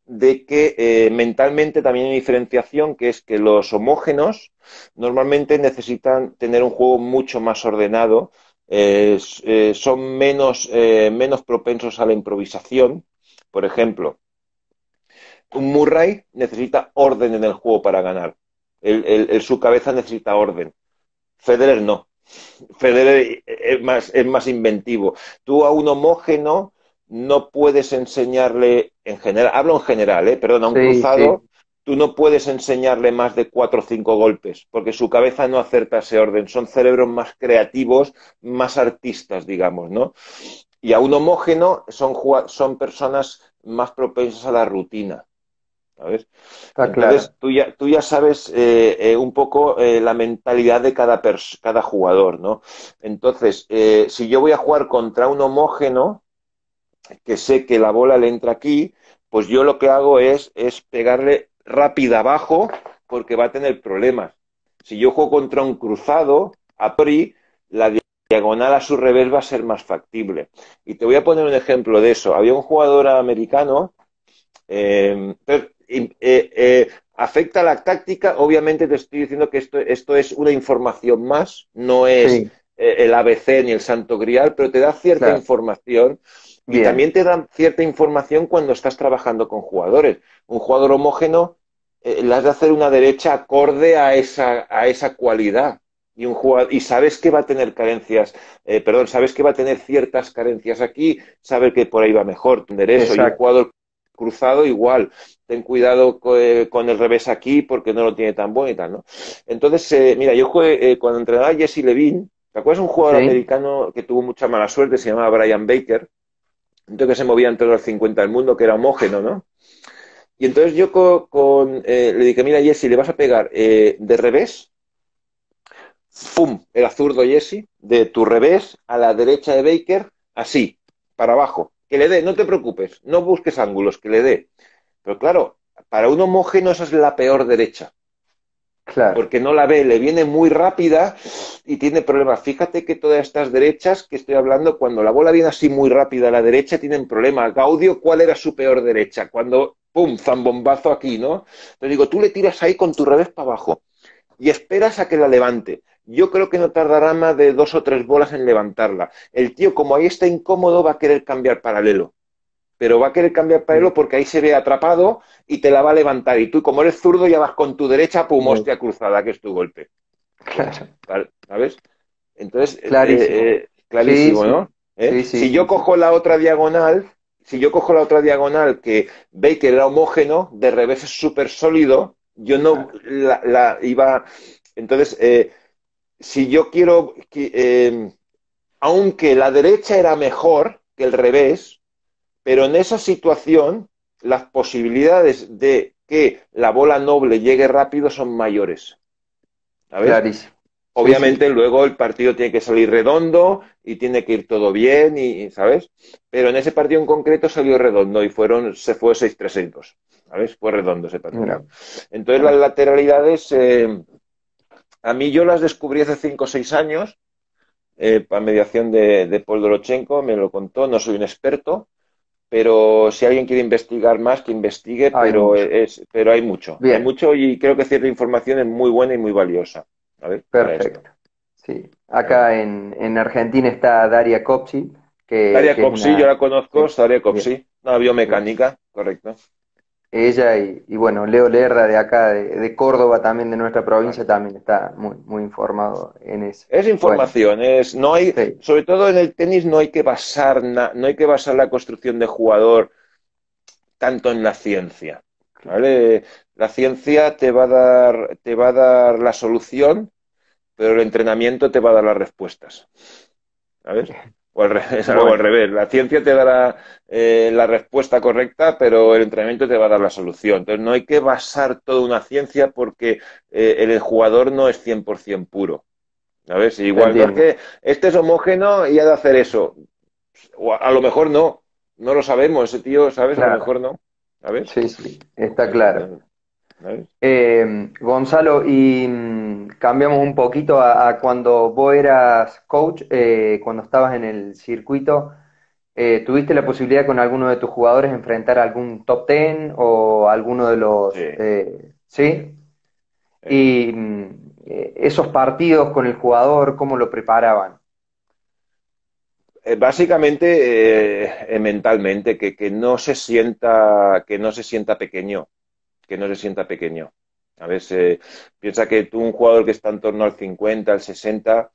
de que eh, mentalmente también hay diferenciación, que es que los homógenos normalmente necesitan tener un juego mucho más ordenado, eh, son menos, eh, menos propensos a la improvisación. Por ejemplo, un Murray necesita orden en el juego para ganar. El, su cabeza necesita orden. Federer no. Federer es más, es más inventivo. Tú a un homógeno no puedes enseñarle, en general, hablo en general, ¿eh? perdón, a un cruzado, tú no puedes enseñarle más de cuatro o cinco golpes, porque su cabeza no acerta ese orden. Son cerebros más creativos, más artistas, digamos, ¿no? Y a un homógeno son, son personas más propensas a la rutina. ¿Sabes? Entonces, tú, ya, tú ya sabes eh, eh, un poco eh, la mentalidad de cada, cada jugador, ¿no? Entonces, si yo voy a jugar contra un homógeno, que sé que la bola le entra aquí, pues yo lo que hago es, es pegarle rápida abajo porque va a tener problemas. Si yo juego contra un cruzado, a priori, la diagonal a su revés va a ser más factible. Y te voy a poner un ejemplo de eso. Había un jugador americano, eh, eh, eh, afecta la táctica, obviamente te estoy diciendo que esto, esto es una información más, no es el ABC ni el santo grial, pero te da cierta información y también te da cierta información cuando estás trabajando con jugadores. Un jugador homógeno eh, le has de hacer una derecha acorde a esa, a esa cualidad. Y, un jugador, y sabes que va a tener carencias, eh, perdón, sabes que va a tener ciertas carencias aquí, sabes que por ahí va mejor, derecho, y un jugador cruzado igual. Ten cuidado eh, con el revés aquí porque no lo tiene tan bueno y tal, ¿no? Entonces, mira, yo jugué, cuando entrenaba Jesse Levine, ¿te acuerdas un jugador americano que tuvo mucha mala suerte? Se llamaba Brian Baker entonces que se movía entre los 50 del mundo, que era homógeno, ¿no? Y entonces yo con, eh, le dije, mira Jesse, le vas a pegar eh, de revés, ¡pum! El azurdo Jesse, de tu revés a la derecha de Baker, así, para abajo. Que le dé, no te preocupes, no busques ángulos, que le dé. Pero claro, para un homógeno esa es la peor derecha. Porque no la ve, le viene muy rápida y tiene problemas. Fíjate que todas estas derechas que estoy hablando, cuando la bola viene así muy rápida a la derecha, tienen problemas. Gaudio, ¿cuál era su peor derecha? Cuando, ¡pum!, zambombazo aquí, ¿no? Te digo, tú le tiras ahí con tu revés para abajo y esperas a que la levante. Yo creo que no tardará más de dos o tres bolas en levantarla. El tío, como ahí está incómodo, va a querer cambiar paralelo pero va a querer cambiar paralelo porque ahí se ve atrapado y te la va a levantar. Y tú, como eres zurdo, ya vas con tu derecha, pum, hostia cruzada, que es tu golpe. Claro. ¿Sabes? Entonces, eh, clarísimo, eh, ¿no? ¿Eh? si yo cojo la otra diagonal, si yo cojo la otra diagonal que Baker era homógeno, de revés es súper sólido, yo no la, iba. Entonces, si yo quiero. Que, aunque la derecha era mejor que el revés, pero en esa situación, las posibilidades de que la bola noble llegue rápido son mayores. ¿Sabes? Obviamente luego el partido tiene que salir redondo y tiene que ir todo bien, y, ¿sabes? Pero en ese partido en concreto salió redondo y fueron, se fue 6-3-6-2, ¿sabes? Fue redondo ese partido. Entonces las lateralidades, eh, a mí yo las descubrí hace 5 o 6 años, eh, a mediación de, de Paul Dorochenko, me lo contó, no soy un experto, pero si alguien quiere investigar más, que investigue, pero, es, pero hay mucho. Hay mucho y creo que cierta información es muy buena y muy valiosa. Perfecto. Sí. Acá en, en, Argentina está Daria Copsi. Que, Daria Copsi, yo la conozco, Daria Copsi, una biomecánica, correcto. Ella y, y, bueno, Leo Lerra de acá, de, Córdoba también, de nuestra provincia, también está muy, muy informado en eso. Es información, es, no hay, sobre todo en el tenis no hay que basar no hay que basar la construcción de jugador tanto en la ciencia. ¿vale? La ciencia te va a dar, te va a dar la solución, pero el entrenamiento te va a dar las respuestas. ¿Sabes? O al revés, al revés. La ciencia te dará eh, la respuesta correcta, pero el entrenamiento te va a dar la solución. Entonces no hay que basar toda una ciencia porque eh, el jugador no es 100% puro. ¿Sabes? Igual no es que este es homógeno y ha de hacer eso. O a, lo mejor no. No lo sabemos. Ese tío, ¿sabes? A lo mejor no. ¿Sabes? Sí, sí. Está claro. Eh, Gonzalo, y mm, cambiamos un poquito a, cuando vos eras coach, eh, cuando estabas en el circuito, eh, ¿tuviste la posibilidad con alguno de tus jugadores enfrentar algún top ten o alguno de los... ¿Sí? Y mm, esos partidos con el jugador, ¿cómo lo preparaban? Básicamente mentalmente, que, que, no se sienta, que no se sienta pequeño que no se sienta pequeño. A veces piensa que tú, un jugador que está en torno al 50, al 60,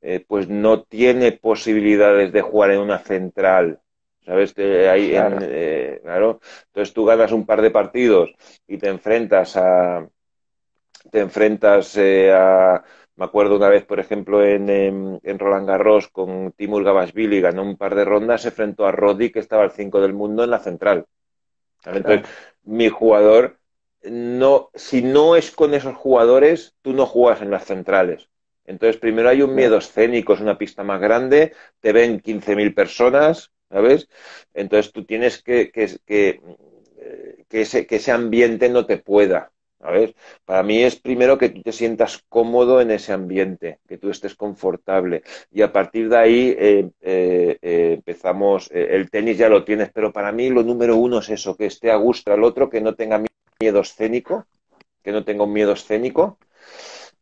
eh, pues no tiene posibilidades de jugar en una central. ¿Sabes? Que hay eh, claro. Entonces tú ganas un par de partidos y te enfrentas a. Te enfrentas eh, a. Me acuerdo una vez, por ejemplo, en, en, Roland Garros con Timur Gabashvili, ganó un par de rondas, se enfrentó a Roddy, que estaba al 5 del mundo en la central. Entonces, mi jugador no, si no es con esos jugadores, tú no juegas en las centrales. Entonces, primero hay un miedo escénico, es una pista más grande, te ven 15.000 personas, ¿sabes? Entonces tú tienes que, que, que, eh, que, ese, que ese ambiente no te pueda. ¿sabes? Para mí es primero que tú te sientas cómodo en ese ambiente, que tú estés confortable. Y a partir de ahí eh, eh, empezamos, el tenis ya lo tienes, pero para mí lo número uno es eso, que esté a gusto al otro, que no tenga miedo escénico, que no tenga un miedo escénico,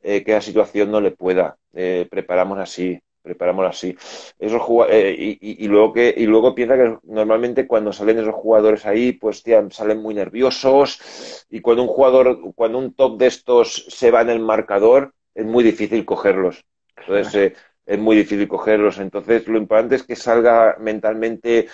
eh, que la situación no le pueda. Eh, preparamos así, preparamos así. Esos eh, y, y, luego que y luego piensa que normalmente cuando salen esos jugadores ahí, pues salen muy nerviosos y cuando un jugador, cuando un top de estos se va en el marcador, es muy difícil cogerlos. Entonces es muy difícil cogerlos. Entonces lo importante es que salga mentalmente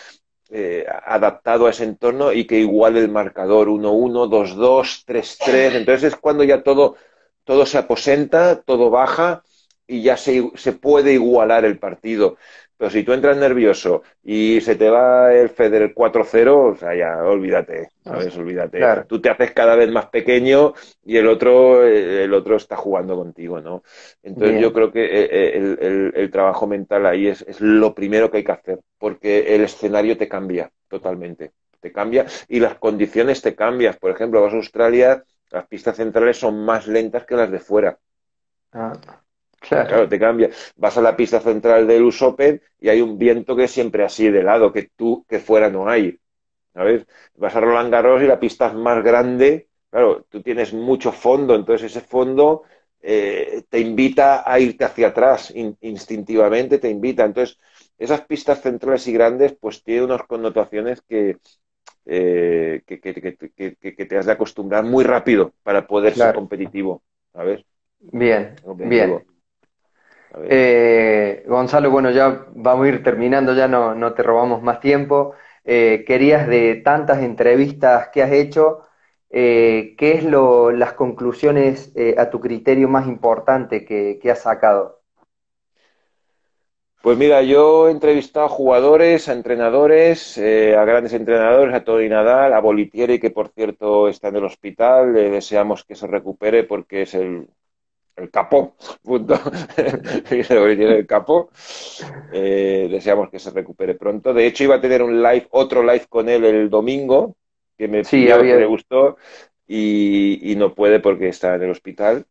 eh, adaptado a ese entorno y que iguale el marcador 1-1, 2-2, 3-3. Entonces es cuando ya todo, todo se aposenta, todo baja y ya se, se puede igualar el partido. Pero si tú entras nervioso y se te va el Federer 4-0, o sea, ya olvídate, ¿sabes? Olvídate. Tú te haces cada vez más pequeño y el otro, eh, el otro está jugando contigo, ¿no? Entonces yo creo que eh, el, el, trabajo mental ahí es, es lo primero que hay que hacer, porque el escenario te cambia totalmente. Te cambia y las condiciones te cambian. Por ejemplo, vas a Australia, las pistas centrales son más lentas que las de fuera. Ah. Claro. te cambia. Vas a la pista central del US Open y hay un viento que es siempre así de lado, que tú, que fuera no hay. ¿Sabes? Vas a Roland Garros y la pista es más grande. Claro, tú tienes mucho fondo, entonces ese fondo eh, te invita a irte hacia atrás, instintivamente te invita. Entonces, esas pistas centrales y grandes, pues tienen unas connotaciones que, eh, que, que, te has de acostumbrar muy rápido para poder ser competitivo. ¿Sabes? Bien, bien. Eh, Gonzalo, bueno, ya vamos a ir terminando, ya no, no te robamos más tiempo. Eh, querías de tantas entrevistas que has hecho, eh, ¿qué es lo, las conclusiones a tu criterio más importante que, has sacado? Pues mira, yo he entrevistado a jugadores, a entrenadores, a grandes entrenadores, a Tony Nadal, a Bolitieri, que por cierto está en el hospital, le deseamos que se recupere porque es el, el capo, punto. el capo. Eh, deseamos que se recupere pronto. De hecho, iba a tener un live, otro live con él el domingo, que me sí, le gustó, y, no puede porque está en el hospital.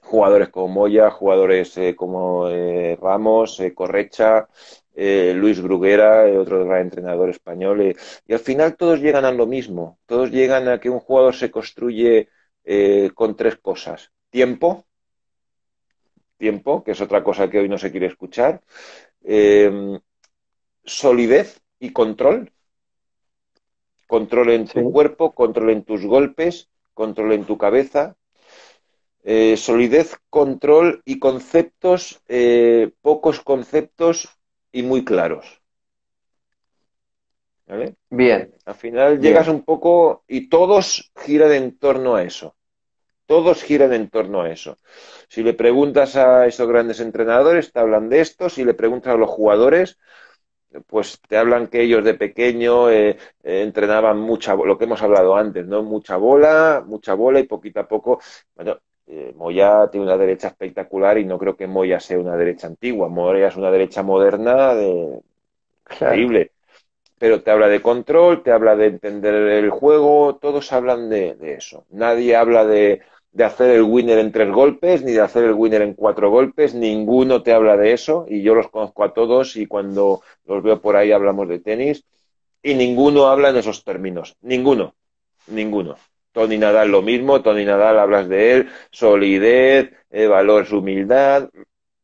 Jugadores como Moya, jugadores eh, como eh, Ramos, Correcha, Luis Bruguera, otro gran entrenador español. y al final todos llegan a lo mismo. Todos llegan a que un jugador se construye con tres cosas tiempo, tiempo, que es otra cosa que hoy no se quiere escuchar, em, solidez y control, control en tu cuerpo, control en tus golpes, control en tu cabeza, eh, solidez, control y conceptos, eh, pocos conceptos y muy claros. ¿Vale? Bien. Al final llegas un poco y todos giran en torno a eso. Todos giran en torno a eso. Si le preguntas a esos grandes entrenadores, te hablan de esto. Si le preguntas a los jugadores, pues te hablan que ellos de pequeño eh, eh, entrenaban mucha, lo que hemos hablado antes, ¿no? Mucha bola, mucha bola y poquito a poco, bueno, eh, Moya tiene una derecha espectacular y no creo que Moya sea una derecha antigua. Moya es una derecha moderna de... increíble. Pero te habla de control, te habla de entender el juego, todos hablan de eso. Nadie habla de, de hacer el winner en tres golpes, ni de hacer el winner en cuatro golpes, ninguno te habla de eso, y yo los conozco a todos y cuando los veo por ahí hablamos de tenis, y ninguno habla en esos términos, ninguno, ninguno. Tony Nadal lo mismo, Tony Nadal hablas de él, solidez, eh, valor, humildad,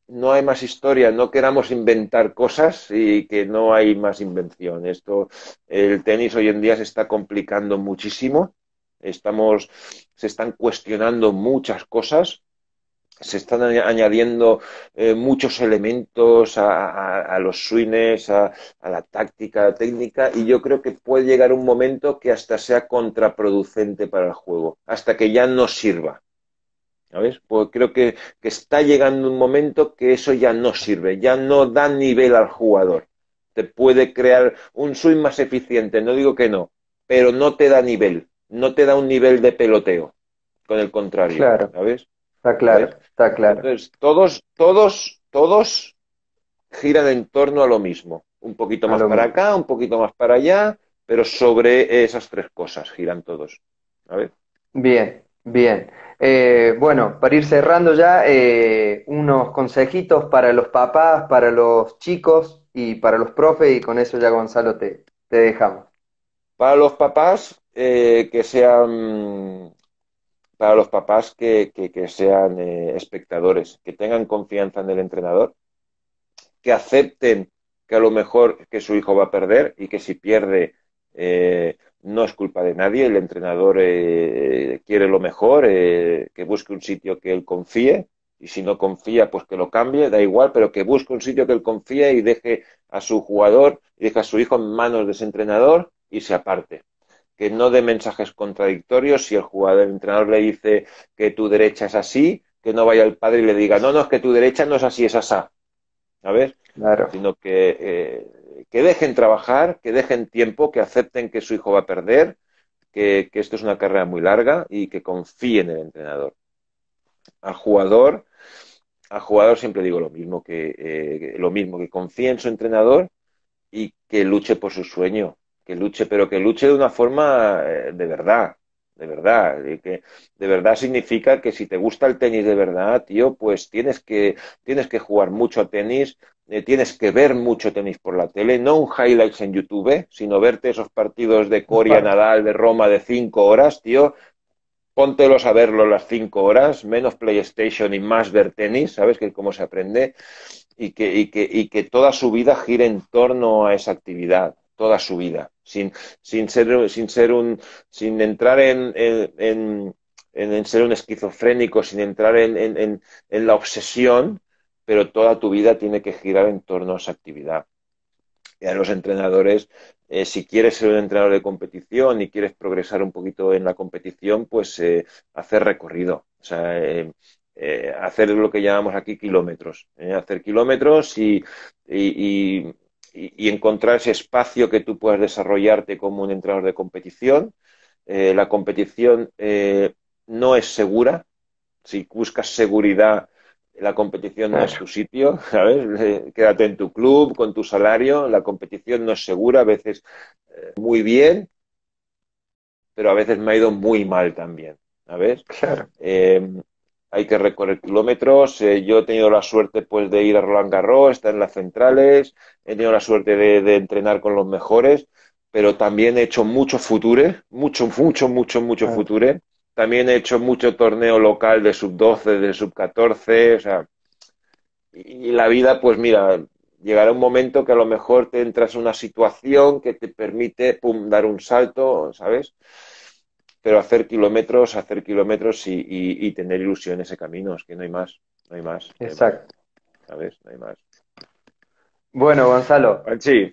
no hay más historia, no queramos inventar cosas y que no hay más invención. Esto, el tenis hoy en día se está complicando muchísimo Estamos, se están cuestionando muchas cosas, se están añadiendo eh, muchos elementos a, los swings, a, la táctica, a la técnica, y yo creo que puede llegar un momento que hasta sea contraproducente para el juego, hasta que ya no sirva. ¿Sabes? Pues creo que, que está llegando un momento que eso ya no sirve, ya no da nivel al jugador. Te puede crear un swing más eficiente, no digo que no, pero no te da nivel no te da un nivel de peloteo, con el contrario, claro. ¿sabes? Está claro, está claro. Entonces, todos, todos, todos giran en torno a lo mismo. Un poquito más para acá, un poquito más para allá, pero sobre esas tres cosas giran todos. ¿sabes? Bien, bien. Eh, bueno, para ir cerrando ya, eh, unos consejitos para los papás, para los chicos y para los profes, y con eso ya Gonzalo te, te dejamos. Para los papás, eh, que sean para los papás que, sean eh, espectadores, que tengan confianza en el entrenador, que acepten que a lo mejor que su hijo va a perder y que si pierde eh, no es culpa de nadie, el entrenador quiere lo mejor, que busque un sitio que él confíe y si no confía, pues que lo cambie, da igual, pero que busque un sitio que él confíe y deje a su jugador deje a su hijo en manos de ese entrenador y se aparte que no dé mensajes contradictorios. Si el jugador, el entrenador le dice que tu derecha es así, que no vaya el padre y le diga, no, no, es que tu derecha no es así, es asá. ¿Sabes? Claro. Sino que, eh, que dejen trabajar, que dejen tiempo, que acepten que su hijo va a perder, que, esto es una carrera muy larga y que confíen en el entrenador. Al jugador, al jugador siempre digo lo mismo, que eh, lo mismo, que confíe en su entrenador y que luche por su sueño que luche, pero que luche de una forma eh, de verdad, de verdad, y que de verdad significa que si te gusta el tenis de verdad, tío, pues tienes que, tienes que jugar mucho a tenis, eh, tienes que ver mucho tenis por la tele, no un highlights en YouTube, sino verte esos partidos de Coria, Nadal, de Roma de cinco horas, tío, póntelos a verlo las cinco horas, menos PlayStation y más ver tenis, ¿sabes? Que cómo se aprende, y que, y que, y que toda su vida gire en torno a esa actividad, toda su vida sin, sin, ser, sin ser un, sin entrar en, en, en, ser un esquizofrénico, sin entrar en, la obsesión, pero toda tu vida tiene que girar en torno a esa actividad. Y a los entrenadores, eh, si quieres ser un entrenador de competición y quieres progresar un poquito en la competición, pues eh, hacer recorrido. O sea, eh, hacer lo que llamamos aquí kilómetros. hacer kilómetros y, encontrar ese espacio que tú puedas desarrollarte como un entrenador de competición. Eh, la competición eh, no es segura, Si buscas seguridad, la competición no es tu sitio, ¿sabes? Quédate en tu club, con tu salario, la competición no es segura, a veces eh, muy bien, pero a veces me ha ido muy mal también, ¿sabes? Eh, hay que recorrer kilómetros. Eh, yo he tenido la suerte pues de ir a Roland Garros, estar en las centrales, he tenido la suerte de, entrenar con los mejores, pero también he hecho mucho future, mucho, mucho, mucho, mucho future. También he hecho mucho torneo local de sub 12, de sub 14, o sea, y, la vida, pues mira, llegará un momento que a lo mejor te entras en una situación que te permite, pum, dar un salto, ¿sabes? Pero hacer kilómetros, hacer kilómetros y, tener ilusión en ese camino, es que no hay más, no hay más. Exacto. ¿Sabes? No hay más. Bueno, Gonzalo. Sí.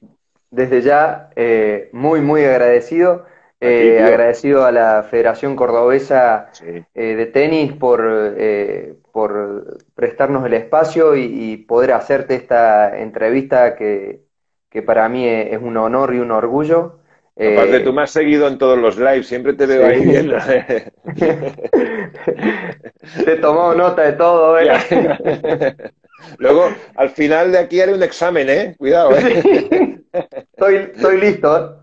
Desde ya, eh, muy, muy agradecido. Eh, agradecido a la Federación Cordobesa eh, de Tenis por, por prestarnos el espacio y, poder hacerte esta entrevista que, que para mí es un honor y un orgullo. Aparte, tú me has seguido en todos los lives, siempre te veo ahí viendo. te he tomado nota de todo, ¿eh? Luego, al final de aquí haré un examen, ¿eh? Cuidado, ¿eh? Estoy, estoy listo.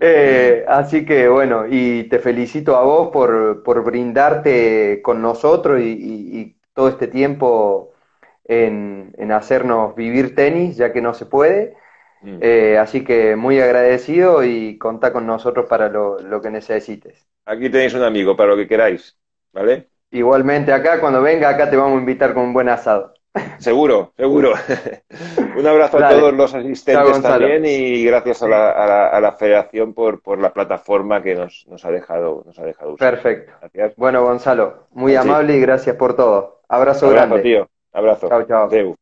Eh, así que bueno, y te felicito a vos por, por brindarte con nosotros y, todo este tiempo en, en hacernos vivir tenis, ya que no se puede. Mm. Eh, así que muy agradecido y contá con nosotros para lo, que necesites. Aquí tenéis un amigo para lo que queráis, ¿vale? Igualmente acá, cuando venga, acá te vamos a invitar con un buen asado. Seguro, seguro. un abrazo a todos los asistentes también y gracias a la, federación por, la plataforma que nos, ha dejado, nos ha dejado usar. Perfecto. Bueno, Gonzalo, muy amable y gracias por todo. Abrazo, Abrazo grande. tío. Abrazo. Chao, chao.